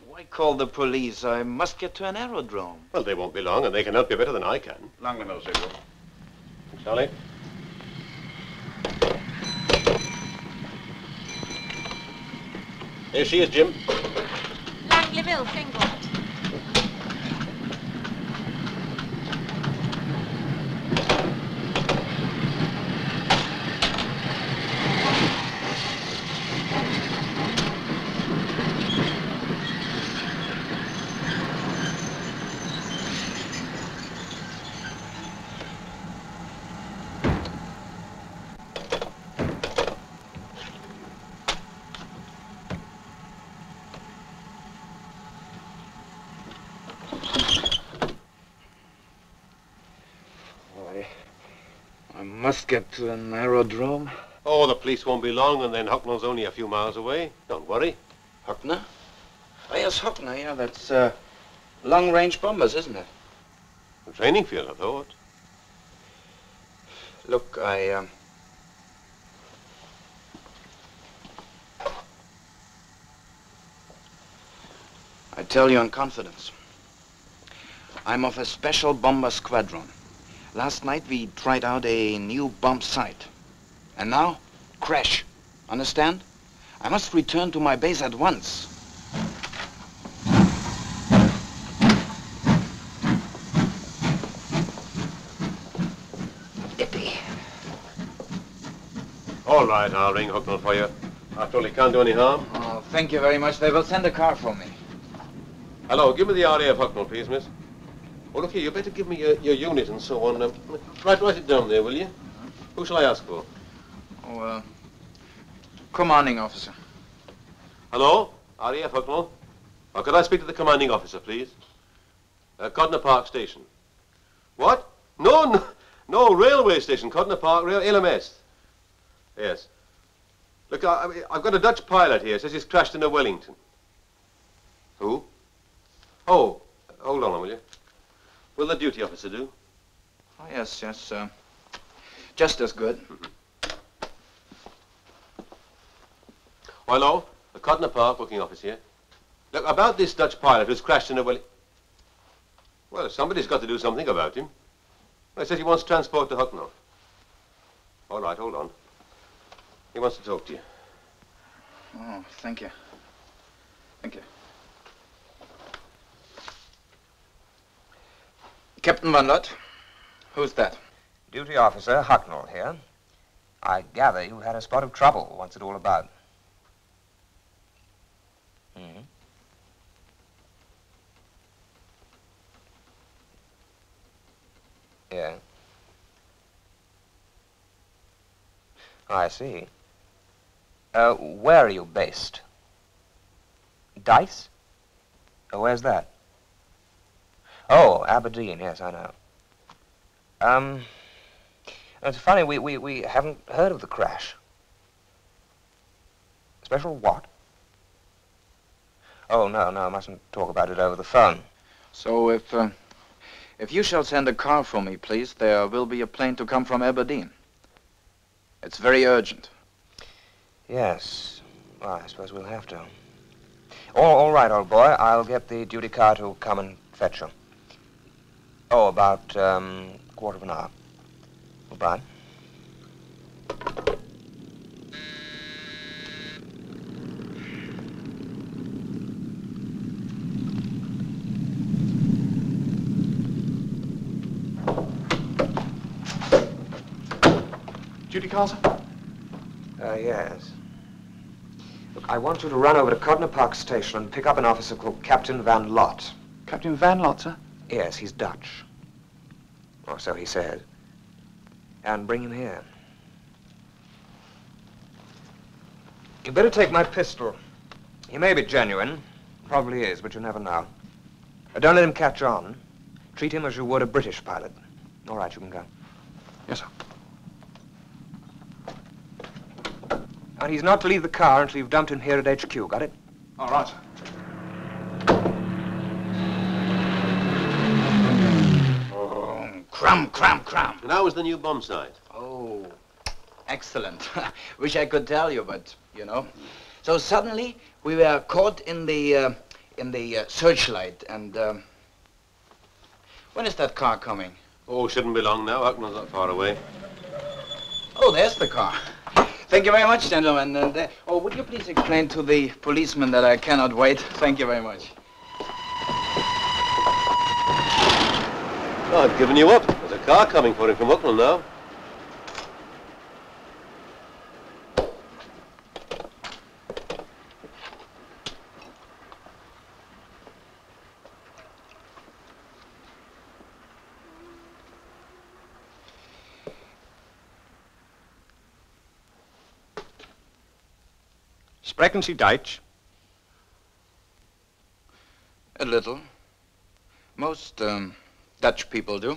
Why call the police? I must get to an aerodrome. Well, they won't be long, and they can help you better than I can. Long the mill signal. Charlie? Here she is, Jim. Langley Mill, single. I, I must get to an aerodrome. Oh, the police won't be long, and then Hucknall's only a few miles away. Don't worry. Huckner? Oh, yes, Huckner, yeah, that's uh, long-range bombers, isn't it? The training field, I thought. Look, I, um... I tell you in confidence. I'm of a special bomber squadron. Last night we tried out a new bombsight. And now, crash. Understand? I must return to my base at once. All right, I'll ring Hucknall for you. After all, he can't do any harm. Oh, thank you very much. They will send a car for me. Hello, give me the RAF Hucknall, please, miss. Oh, look here, you better give me your, your unit and so on. Um, write, write it down there, will you? Who shall I ask for? Oh, uh, commanding officer. Hello? RAF Hucknall? Oh, could I speak to the commanding officer, please? Uh, Codnor Park Station. What? No, no, no, railway station, Codnor Park, rail, LMS. Yes. Look, I, I've got a Dutch pilot here, says he's crashed in a Wellington. Who? Oh, hold on, will you? Will the duty officer do? Oh, yes, yes, uh, just as good. Oh, hello, the Codnor Park booking office here. Look, about this Dutch pilot who's crashed in a Welling... Well, somebody's got to do something about him. Well, he says he wants transport to Hucknall. All right, hold on. He wants to talk to you. Oh, thank you. Thank you. Captain Van Lott, who's that? Duty officer Hucknall here. I gather you had a spot of trouble. What's it all about? Mm hmm Yeah. I see. Uh, where are you based? Dyce? Uh, where's that? Oh, Aberdeen, yes, I know. Um, it's funny, we, we, we haven't heard of the crash. Special what? Oh, no, no, I mustn't talk about it over the phone. So if, uh, if you shall send a car for me, please, there will be a plane to come from Aberdeen. It's very urgent. Yes. Well, I suppose we'll have to. All, all right, old boy. I'll get the duty car to come and fetch you. Oh, about um, quarter of an hour. Goodbye. Judy car, sir? Uh, yes. Look, I want you to run over to Codnor Park Station and pick up an officer called Captain Van Lott. Captain Van Lott, sir? Yes, he's Dutch. Or so he said. And bring him here. You better take my pistol. He may be genuine. Probably is, but you never know. Uh, don't let him catch on. Treat him as you would a British pilot. All right, you can go. Yes, sir. And he's not to leave the car until you've dumped him here at HQ. Got it? All right, sir. Cram, cram, cram. And how was the new bombsight? Oh, excellent. Wish I could tell you, but, you know. So suddenly, we were caught in the, uh, in the uh, searchlight, and, um, when is that car coming? Oh, shouldn't be long now. Hucknall's not far away. Oh, there's the car. Thank you very much, gentlemen. And, uh, oh, would you please explain to the policeman that I cannot wait? Thank you very much. Oh, I've given you up. There's a car coming for him from Hucknall now. Sprechen Sie Deutsch? A little. Most um, Dutch people do.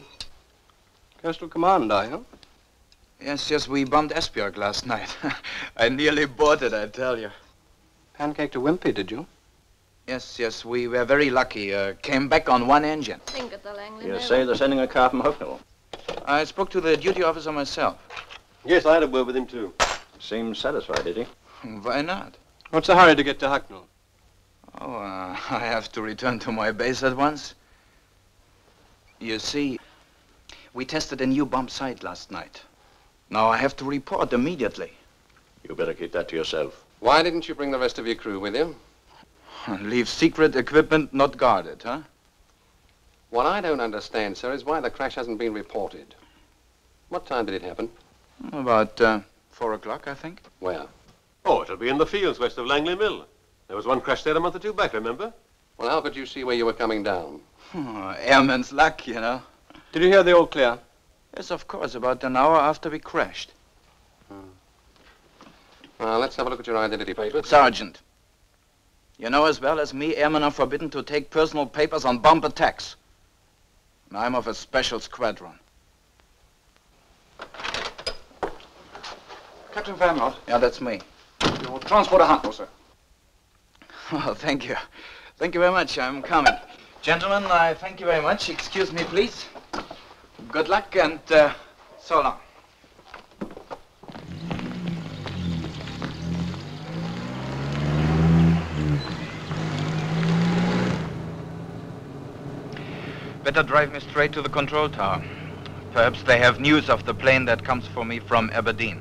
Coastal Command, are you? Yes, yes, we bombed Esbjerg last night. I nearly bought it, I tell you. Pancake to Wimpy, did you? Yes, yes, we were very lucky. Uh, came back on one engine. You say they're sending a car from Hucknall. I spoke to the duty officer myself. Yes, I had a word with him too. Seems satisfied, did he? Why not? What's the hurry to get to Hucknall? Oh, uh, I have to return to my base at once. You see, we tested a new bombsight last night. Now I have to report immediately. You better keep that to yourself. Why didn't you bring the rest of your crew with you? Leave secret equipment not guarded, huh? What I don't understand, sir, is why the crash hasn't been reported. What time did it happen? About uh, four o'clock, I think. Where? Oh, it'll be in the fields west of Langley Mill. There was one crash there a month or two back, remember? Well, how could you see where you were coming down? Oh, airman's luck, you know. Did you hear the all clear? Yes, of course, about an hour after we crashed. Hmm. Well, let's have a look at your identity papers. Sergeant, you know as well as me, airmen are forbidden to take personal papers on bomb attacks. And I'm of a special squadron. Captain Van Lott, Yeah, that's me. your transporter Hucknall, sir. Oh, thank you. Thank you very much. I'm coming. Gentlemen, I thank you very much. Excuse me, please. Good luck and uh, so long. Better drive me straight to the control tower. Perhaps they have news of the plane that comes for me from Aberdeen.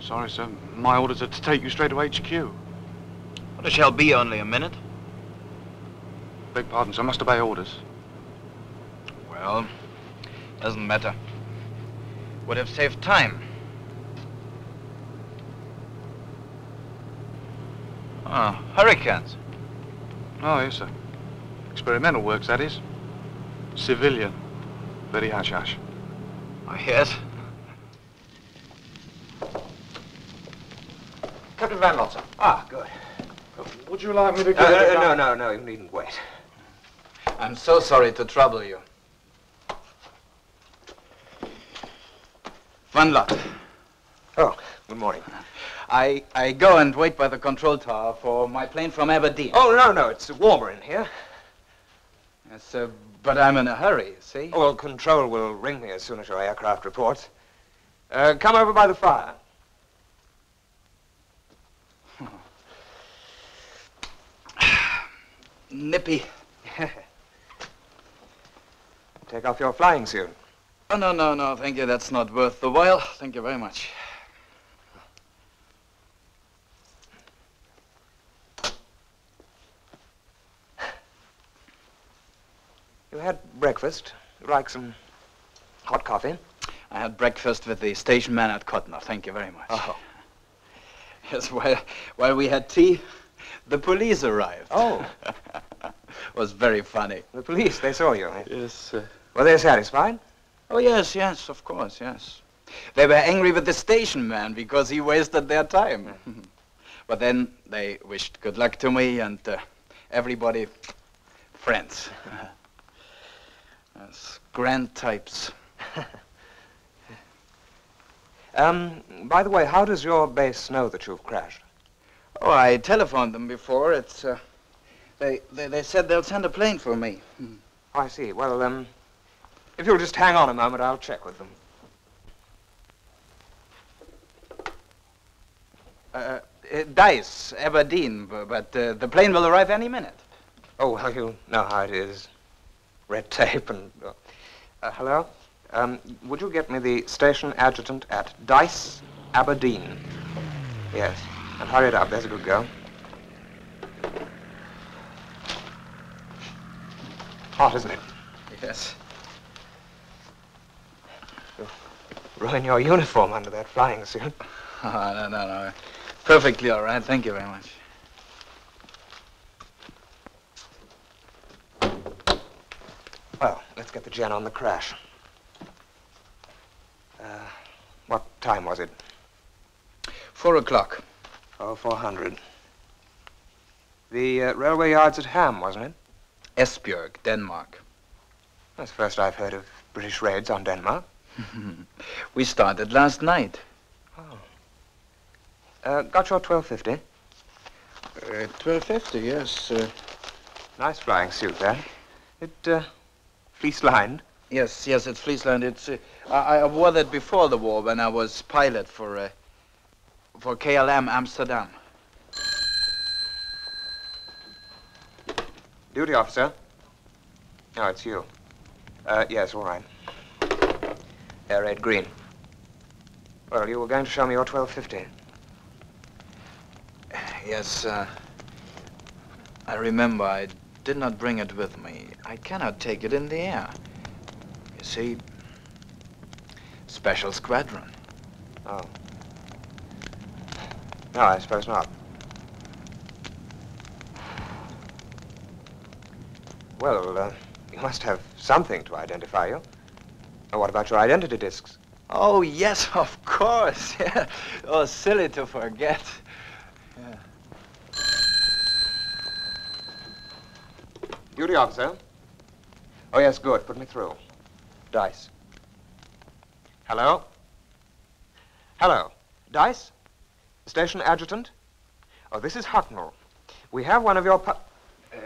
Sorry, sir. My orders are to take you straight to HQ. Well, it shall be only a minute. Beg pardon, sir. I must obey orders. Well, doesn't matter. Would have saved time. Ah, hurricanes. Oh, yes, sir. Experimental works, that is. Civilian. Very hush-hush. Oh, yes. Captain Van Lott, sir. Ah, good. Would you like me to Uh, uh, no, no, no, you needn't wait. I'm so sorry to trouble you. One lot. Oh, good morning. I, I go and wait by the control tower for my plane from Aberdeen. Oh, no, no, it's warmer in here. Yes, uh, but I'm in a hurry, see? Oh, well, control will ring me as soon as your aircraft reports. Uh, come over by the fire. Nippy. Take off your flying suit. Oh, no, no, no, thank you. That's not worth the while. Thank you very much. You had breakfast. You like some hot coffee? I had breakfast with the station man at Codnor. Thank you very much. Oh. Yes, while, while we had tea, the police arrived. Oh. was very funny. The police, they saw you. Yes. Uh, Were they satisfied? oh, yes, yes, of course, yes. They were angry with the station man because he wasted their time. but then they wished good luck to me and uh, everybody friends. yes, grand types. Um, by the way, how does your base know that you've crashed? Oh, I telephoned them before. It's, uh, they, they, they said they'll send a plane for me. Oh, I see. Well, um, if you'll just hang on a moment, I'll check with them. Uh, uh, Dyce, Aberdeen, but uh, the plane will arrive any minute. Oh, well, you know how it is. Red tape and... Uh, uh, hello? Um, would you get me the station adjutant at Dyce, Aberdeen? Yes. And hurry it up. There's a good girl. Hot, isn't it? Yes. Ruin your uniform under that flying suit. Oh, no, no, no. Perfectly all right. Thank you very much. Well, let's get the gen on the crash. Uh, what time was it? Four o'clock. Oh, 400. The uh, railway yard's at Hamm, wasn't it? Esbjerg, Denmark. That's the first I've heard of British raids on Denmark. we started last night. Uh, got your 1250? Uh, 1250, yes. Uh, Nice flying suit, that. It, uh, fleece-lined? yes, yes, it's Friesland. It's, uh, I, I wore that before the war when I was pilot for, uh, for KLM Amsterdam. Duty officer? Oh, it's you. Uh, yes, all right. Air raid green. Well, you were going to show me your 1250. Yes, uh, I remember I did not bring it with me. I cannot take it in the air. You see, special squadron. Oh. No, I suppose not. Well, uh, you must have something to identify you. Uh, what about your identity discs? Oh, yes, of course. Yeah. Oh, silly to forget. Yeah. Duty officer? Oh, yes, good. Put me through. Dyce. Hello? Hello. Dyce? Station adjutant? Oh, this is Hucknall. We have one of your pi-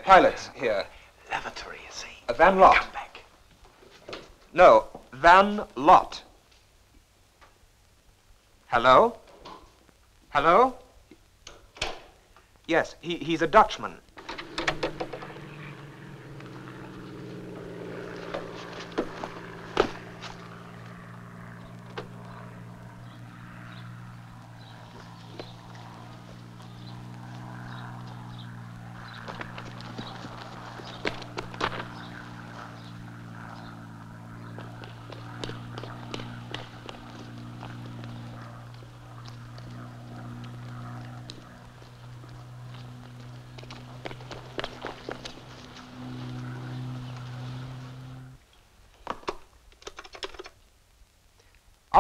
pilots here. Lavatory, you see. Uh, Van Lott. Come back. No, Van Lott. Hello? Hello? Yes, he, he's a Dutchman.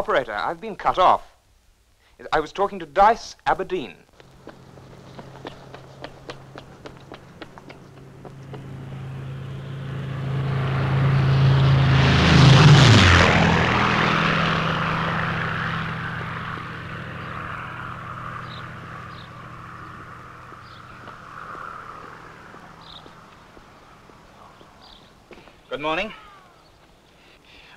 Operator, I've been cut off. I was talking to Dyce Aberdeen. Good morning.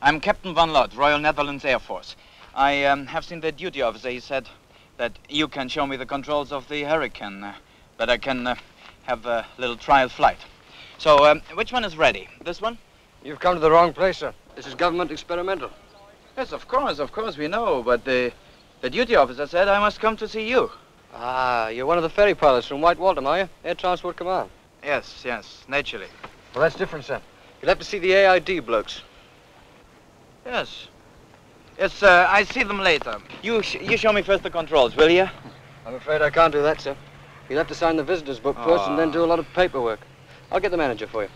I'm Captain Van Lott, Royal Netherlands Air Force. I um, have seen the duty officer. He said that you can show me the controls of the Hurricane, uh, that I can uh, have a little trial flight. So, um, which one is ready? This one? You've come to the wrong place, sir. This is government experimental. Yes, of course, of course, we know. But the, the duty officer said I must come to see you. Ah, you're one of the ferry pilots from White Waltham, are you? Air Transport Command. Yes, yes, naturally. Well, that's different, sir. You'll have to see the AID blokes. Yes. Yes, uh, I see them later. You, sh- you show me first the controls, will you? I'm afraid I can't do that, sir. You'll have to sign the visitor's book first and then do a lot of paperwork. I'll get the manager for you.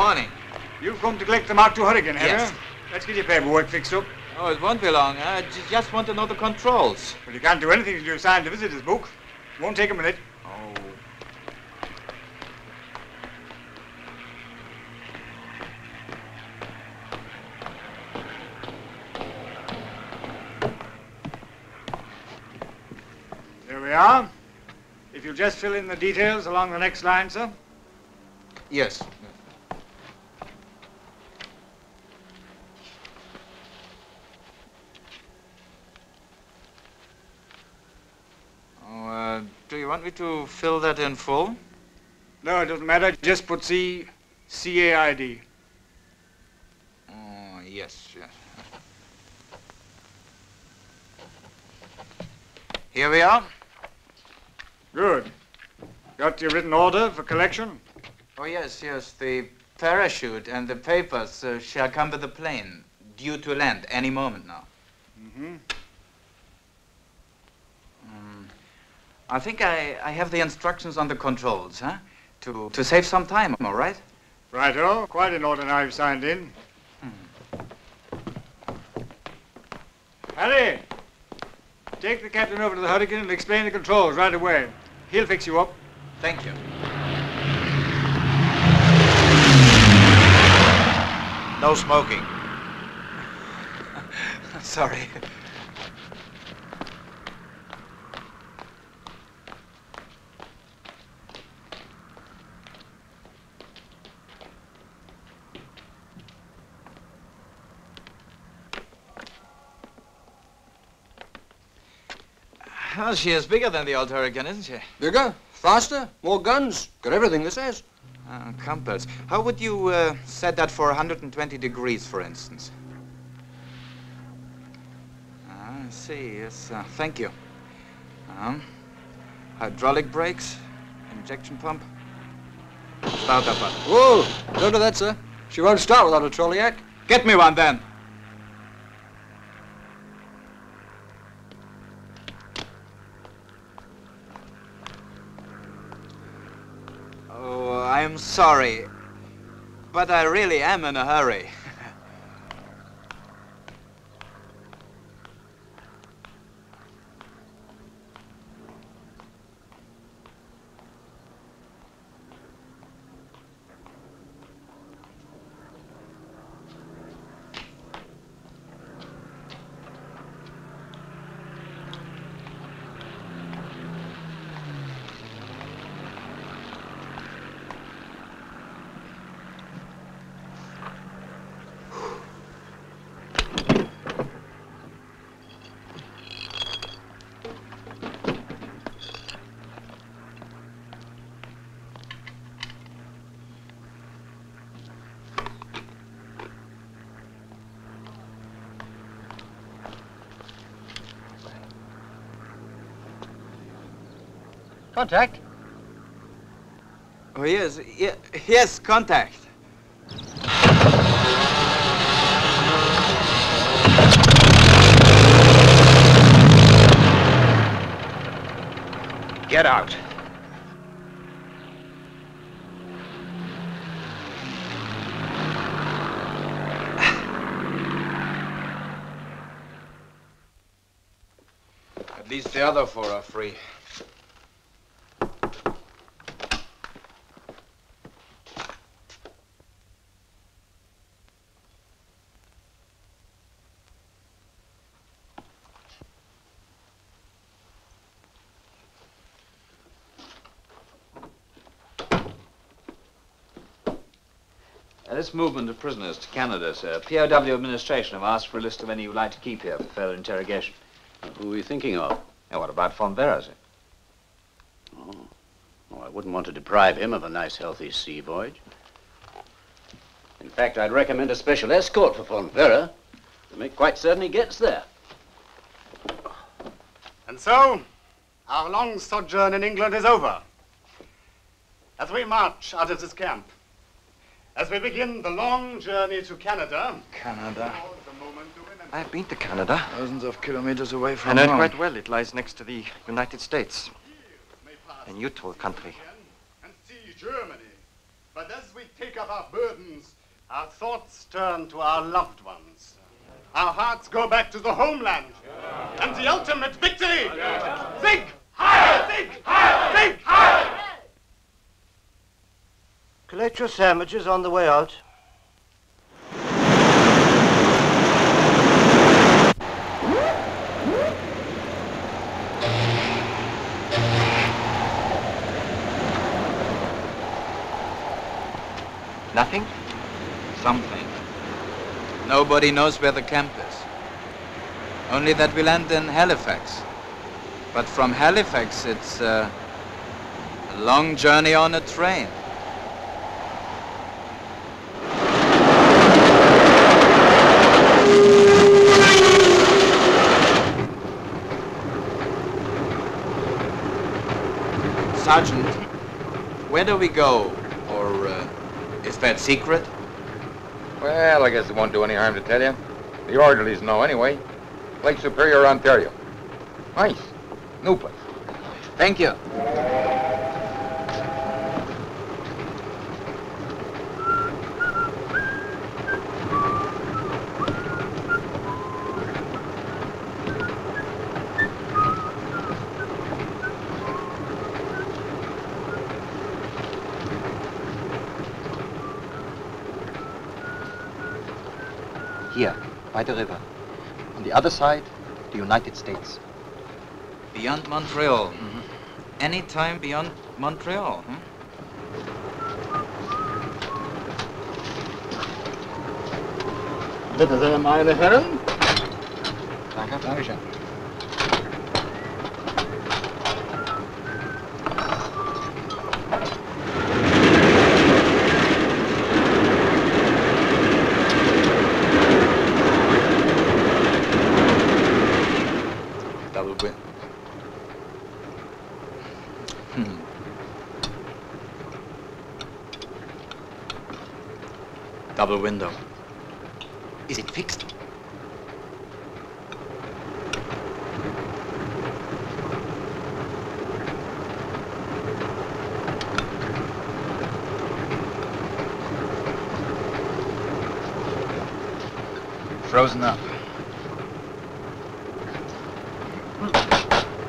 Morning. You've come to collect the Mark II Hurricane, have Yes. you? Let's get your paperwork fixed up. Oh, it won't be long. I just want to know the controls. Well, you can't do anything until you've signed the visitor's book. Won't take a minute. Oh. There we are. If you'll just fill in the details along the next line, sir. Yes. Oh, uh, do you want me to fill that in full? No, it doesn't matter. Just put C, C-A-I-D. Oh, yes, yes. Here we are. Good. Got your written order for collection? Oh, yes, yes. The parachute and the papers uh, shall come with the plane, due to land any moment now. Mm-hmm. I think I, I have the instructions on the controls, huh? To, to save some time, all right? Righto. Quite an order now you've signed in. Hmm. Harry, take the captain over to the Hurricane and explain the controls right away. He'll fix you up. Thank you. No smoking. Sorry. Well, she is bigger than the old Hurricane, isn't she? Bigger, faster, more guns. Got everything this has. Uh, compass. How would you uh, set that for 120 degrees, for instance? Ah, I see, yes. Uh, thank you. Um, hydraulic brakes, injection pump. Start that one. Whoa, don't do that, sir. She won't start without a trolley acc. Get me one then. Oh, I'm sorry, but I really am in a hurry. Contact. Oh, yes, yes, contact. Get out. At least the other four are free. This movement of prisoners to Canada, sir. POW administration have asked for a list of any you'd like to keep here for further interrogation. Who are you thinking of? Now, what about Von Werra, sir? Oh, I wouldn't want to deprive him of a nice, healthy sea voyage. In fact, I'd recommend a special escort for Von Werra to make quite certain he gets there. And so, our long sojourn in England is over. As we march out of this camp, as we begin the long journey to Canada, Canada. I've been to Canada. Thousands of kilometers away I from know it home. quite well. It lies next to the United States. A neutral country. and see Germany. But as we take up our burdens, our thoughts turn to our loved ones. Our hearts go back to the homeland and the ultimate victory. Think! Higher! Think! Higher! Think! Higher! Collect your sandwiches on the way out. Nothing? Something. Nobody knows where the camp is. Only that we land in Halifax. But from Halifax, it's uh, a long journey on a train. Sergeant, where do we go? Or uh, is that secret? Well, I guess it won't do any harm to tell you. The orderlies know anyway. Lake Superior, Ontario. Nice. New place. Thank you. Here, by the river. On the other side, the United States. Beyond Montreal. Any time beyond Montreal, hmm? Bitte sehr, meine Herren. Danke. Dankeschön. Double win. Hmm. Double window. Is it fixed? Frozen up.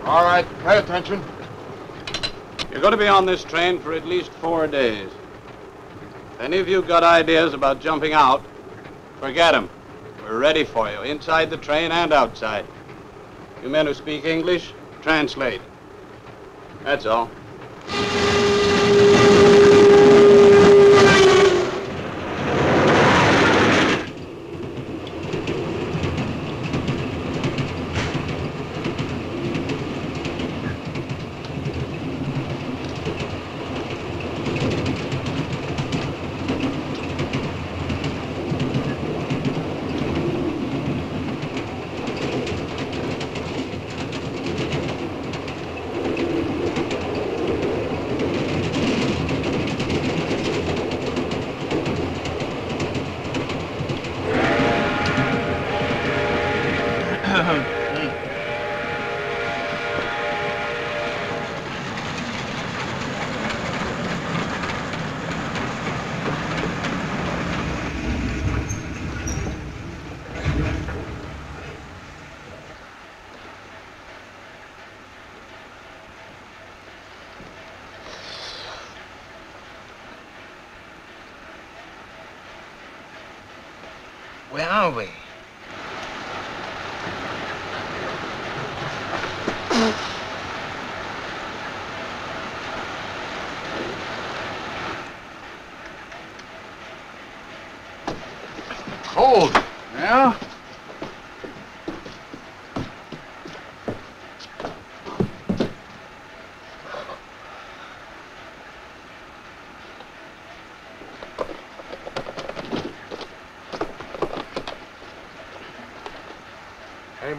All right, pay attention. You're going to be on this train for at least four days. Any of you got ideas about jumping out, forget 'em. We're ready for you, inside the train and outside. You men who speak English, translate. That's all.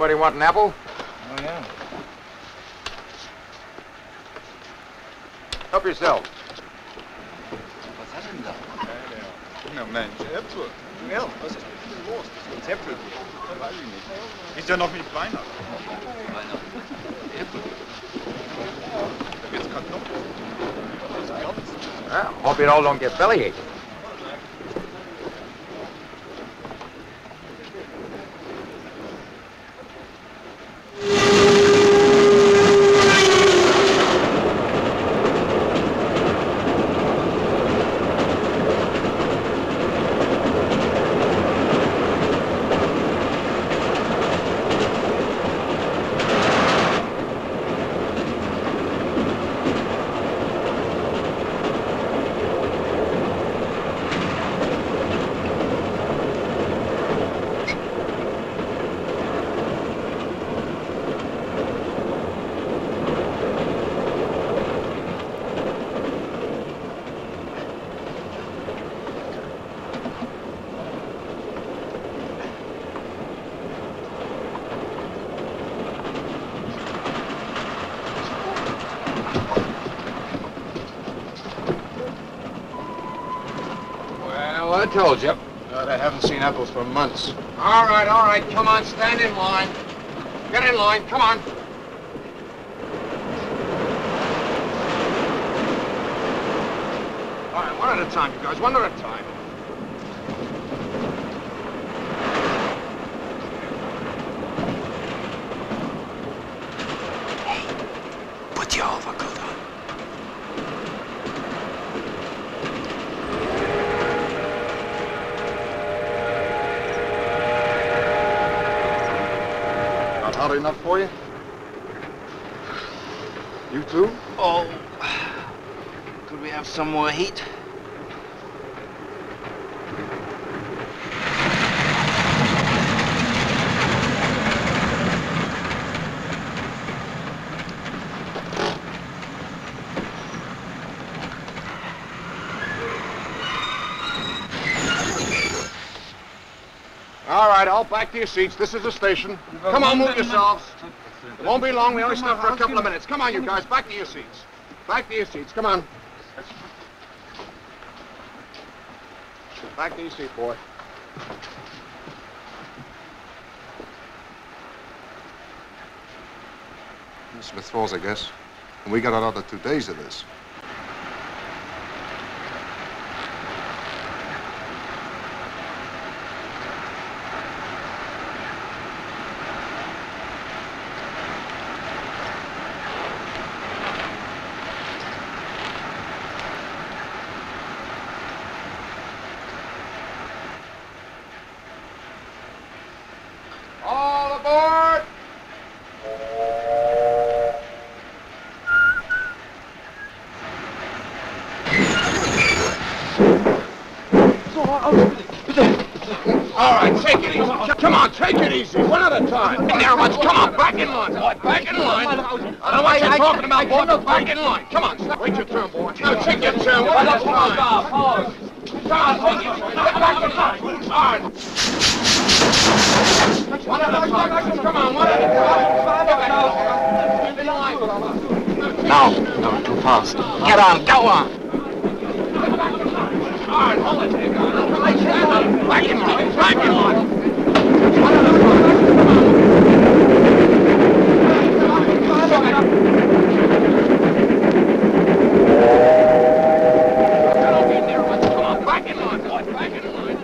Anybody want an apple? Oh, yeah. Help yourself. Was hat denn da? Na Mensch, Äpfel. Ja, was ist Ihnen los? Das ist Äpfel. Weiß ich nicht. Ist ja noch nicht Weihnachten. Äpfel. Da wird's Kartoffeln. Das ist ganz. Well, hope you all don't get. Well, I told you. But I haven't seen apples for months. All right, all right. Come on, stand in line. Get in line. Come on. All right, one at a time, you guys. One at a time. Put your overcoat on. Not hot enough for you? You too? Oh. Could we have some more heat? All right, all back to your seats. This is the station. Come on, move yourselves. It won't be long. We only stop for a couple of minutes. Come on, you guys. Back to your seats. Back to your seats. Come on. Back to your seat, boy. Smith Falls, I guess. And we got another two days of this. All aboard! All right, take it easy. Come on, take it easy. One at a time. There, once. Come on, back in line, boy. Back in line. I don't know what you're talking about, boy, back in line. Come on, stop. Wait your turn, boy. Now, take your turn. One at a time. Come on, take it. Back in line. One at a time. Come on, one at a time. Get in line. No, no, too fast. Get on, go on. All right, hold it. Back in line. Back in line. Come on, back in line, boy. Back in line.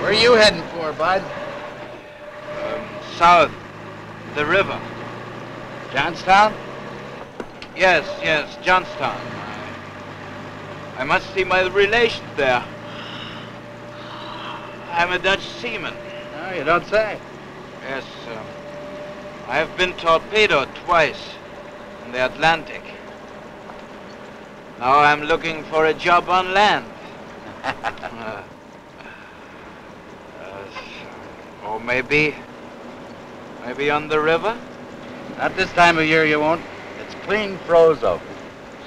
Where are you heading for, Bud? Um, south, the river. Johnstown? Yes, yes, Johnstown. I, must see my relations there. I'm a Dutch seaman. No, you don't say. Yes, um, I have been torpedoed twice in the Atlantic. Now I'm looking for a job on land. Uh, uh, or maybe, maybe on the river? Not this time of year you won't. It's clean froze open.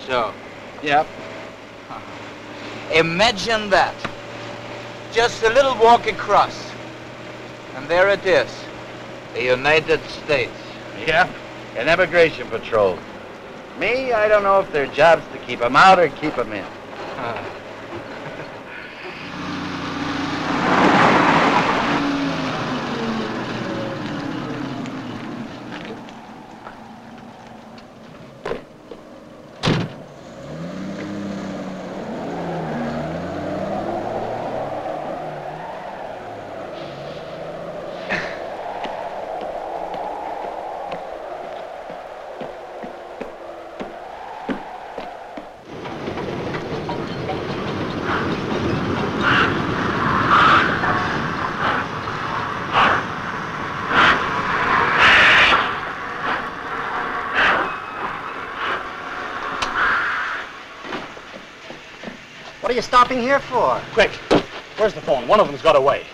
So, Yep. imagine that. Just a little walk across. And there it is. The United States. Yep. An immigration patrol. Me, I don't know if their job's to keep 'em out or keep 'em in. What are you stopping here for? Quick! Where's the phone? One of them's got away.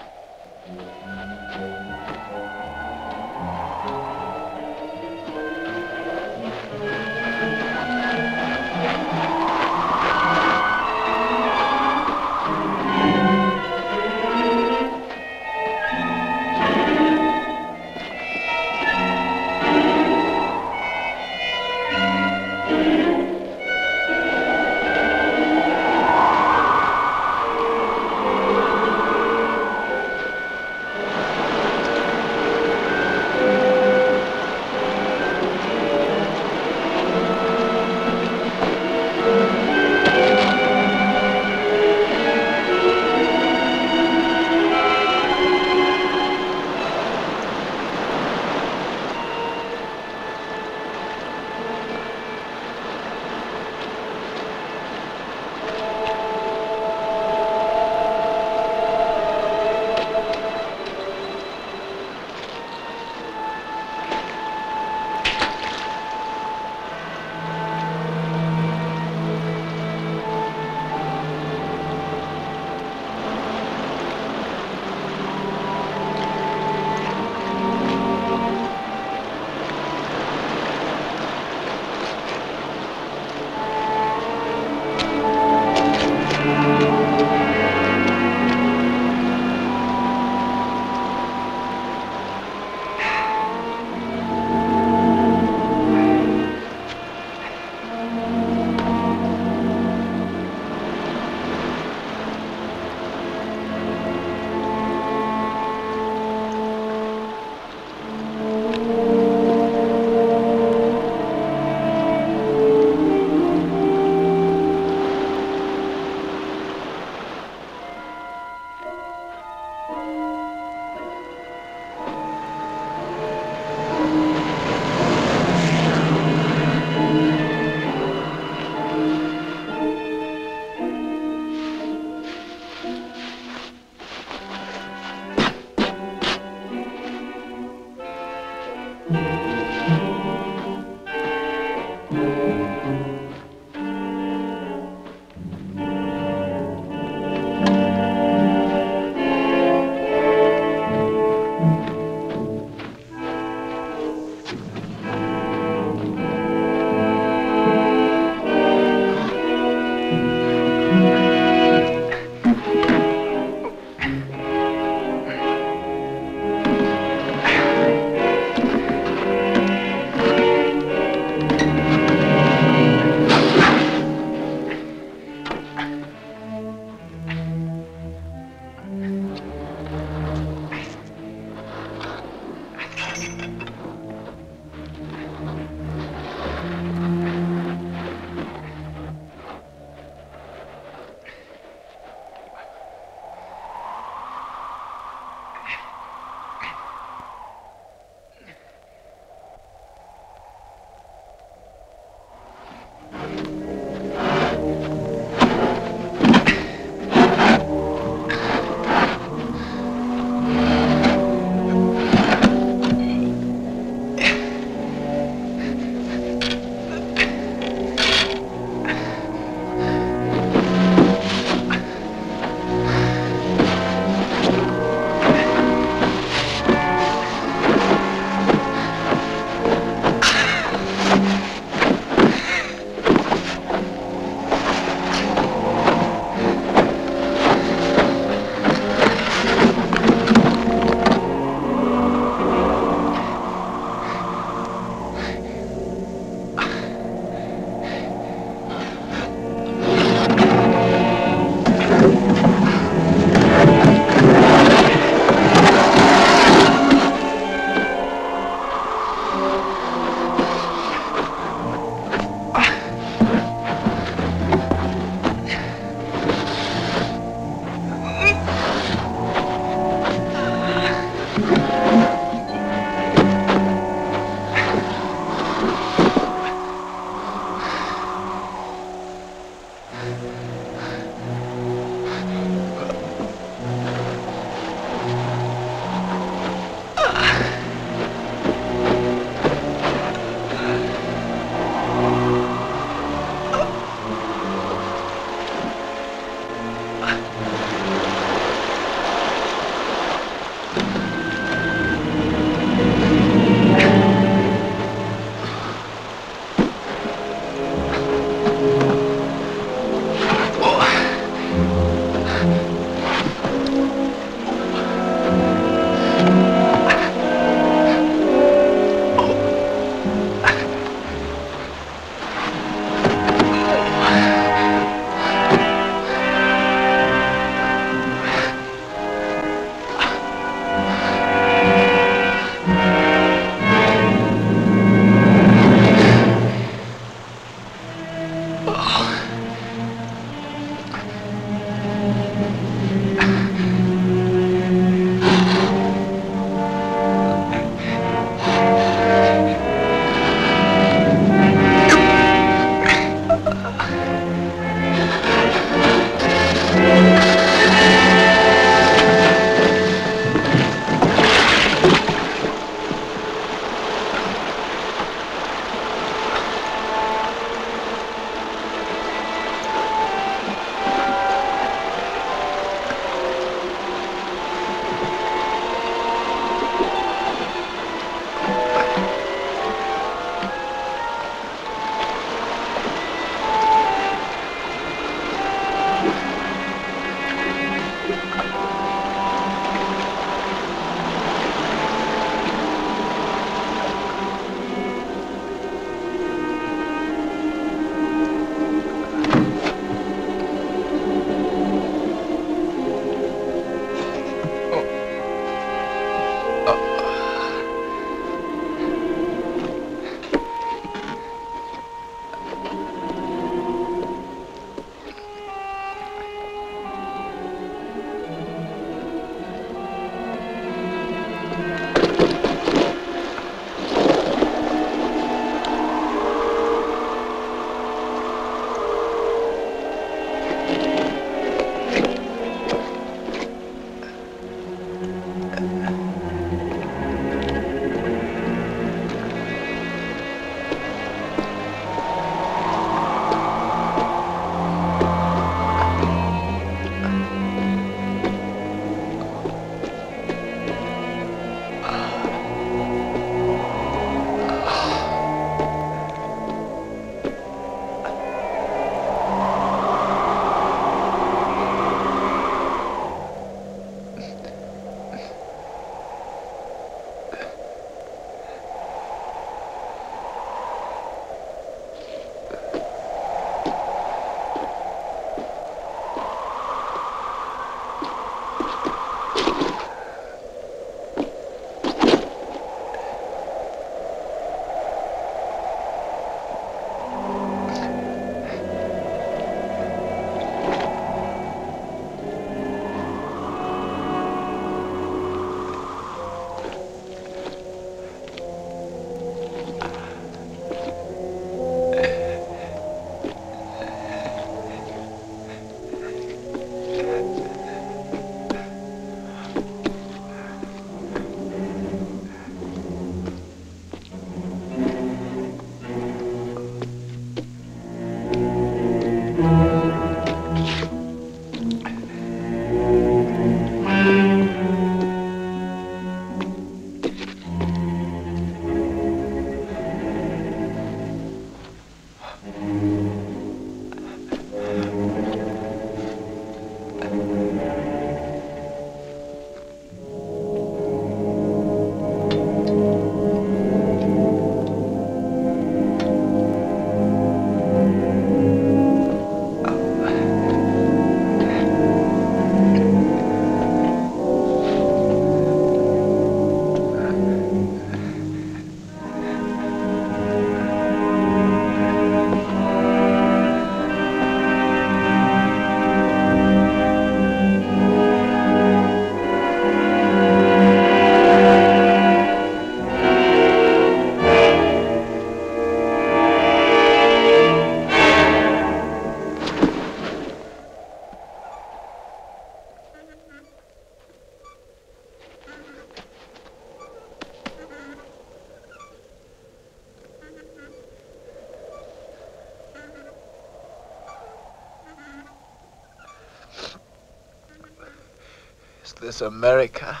This America?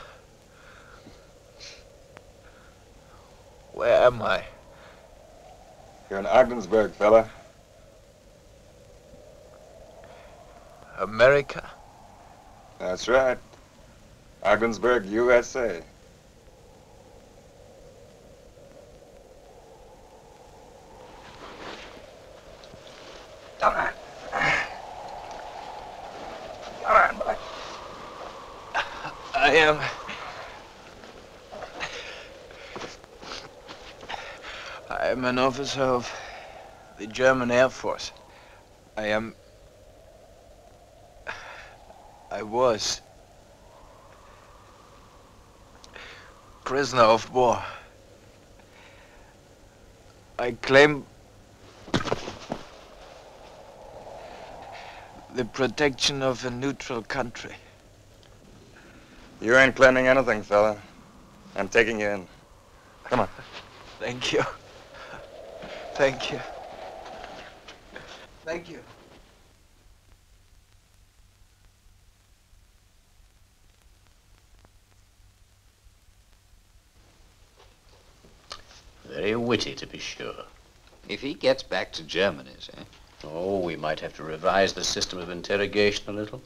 Where am I? You're in Ogdensburg, fella. America? That's right. Ogdensburg, USA. Come on. Come on, boy. I am. I am an officer of the German Air Force. I am. I was. Prisoner of war. I claim the protection of a neutral country. You ain't claiming anything, fella. I'm taking you in. Come on. Thank you. Thank you. Thank you. Very witty, to be sure. If he gets back to Germany, sir. Eh? Oh, we might have to revise the system of interrogation a little.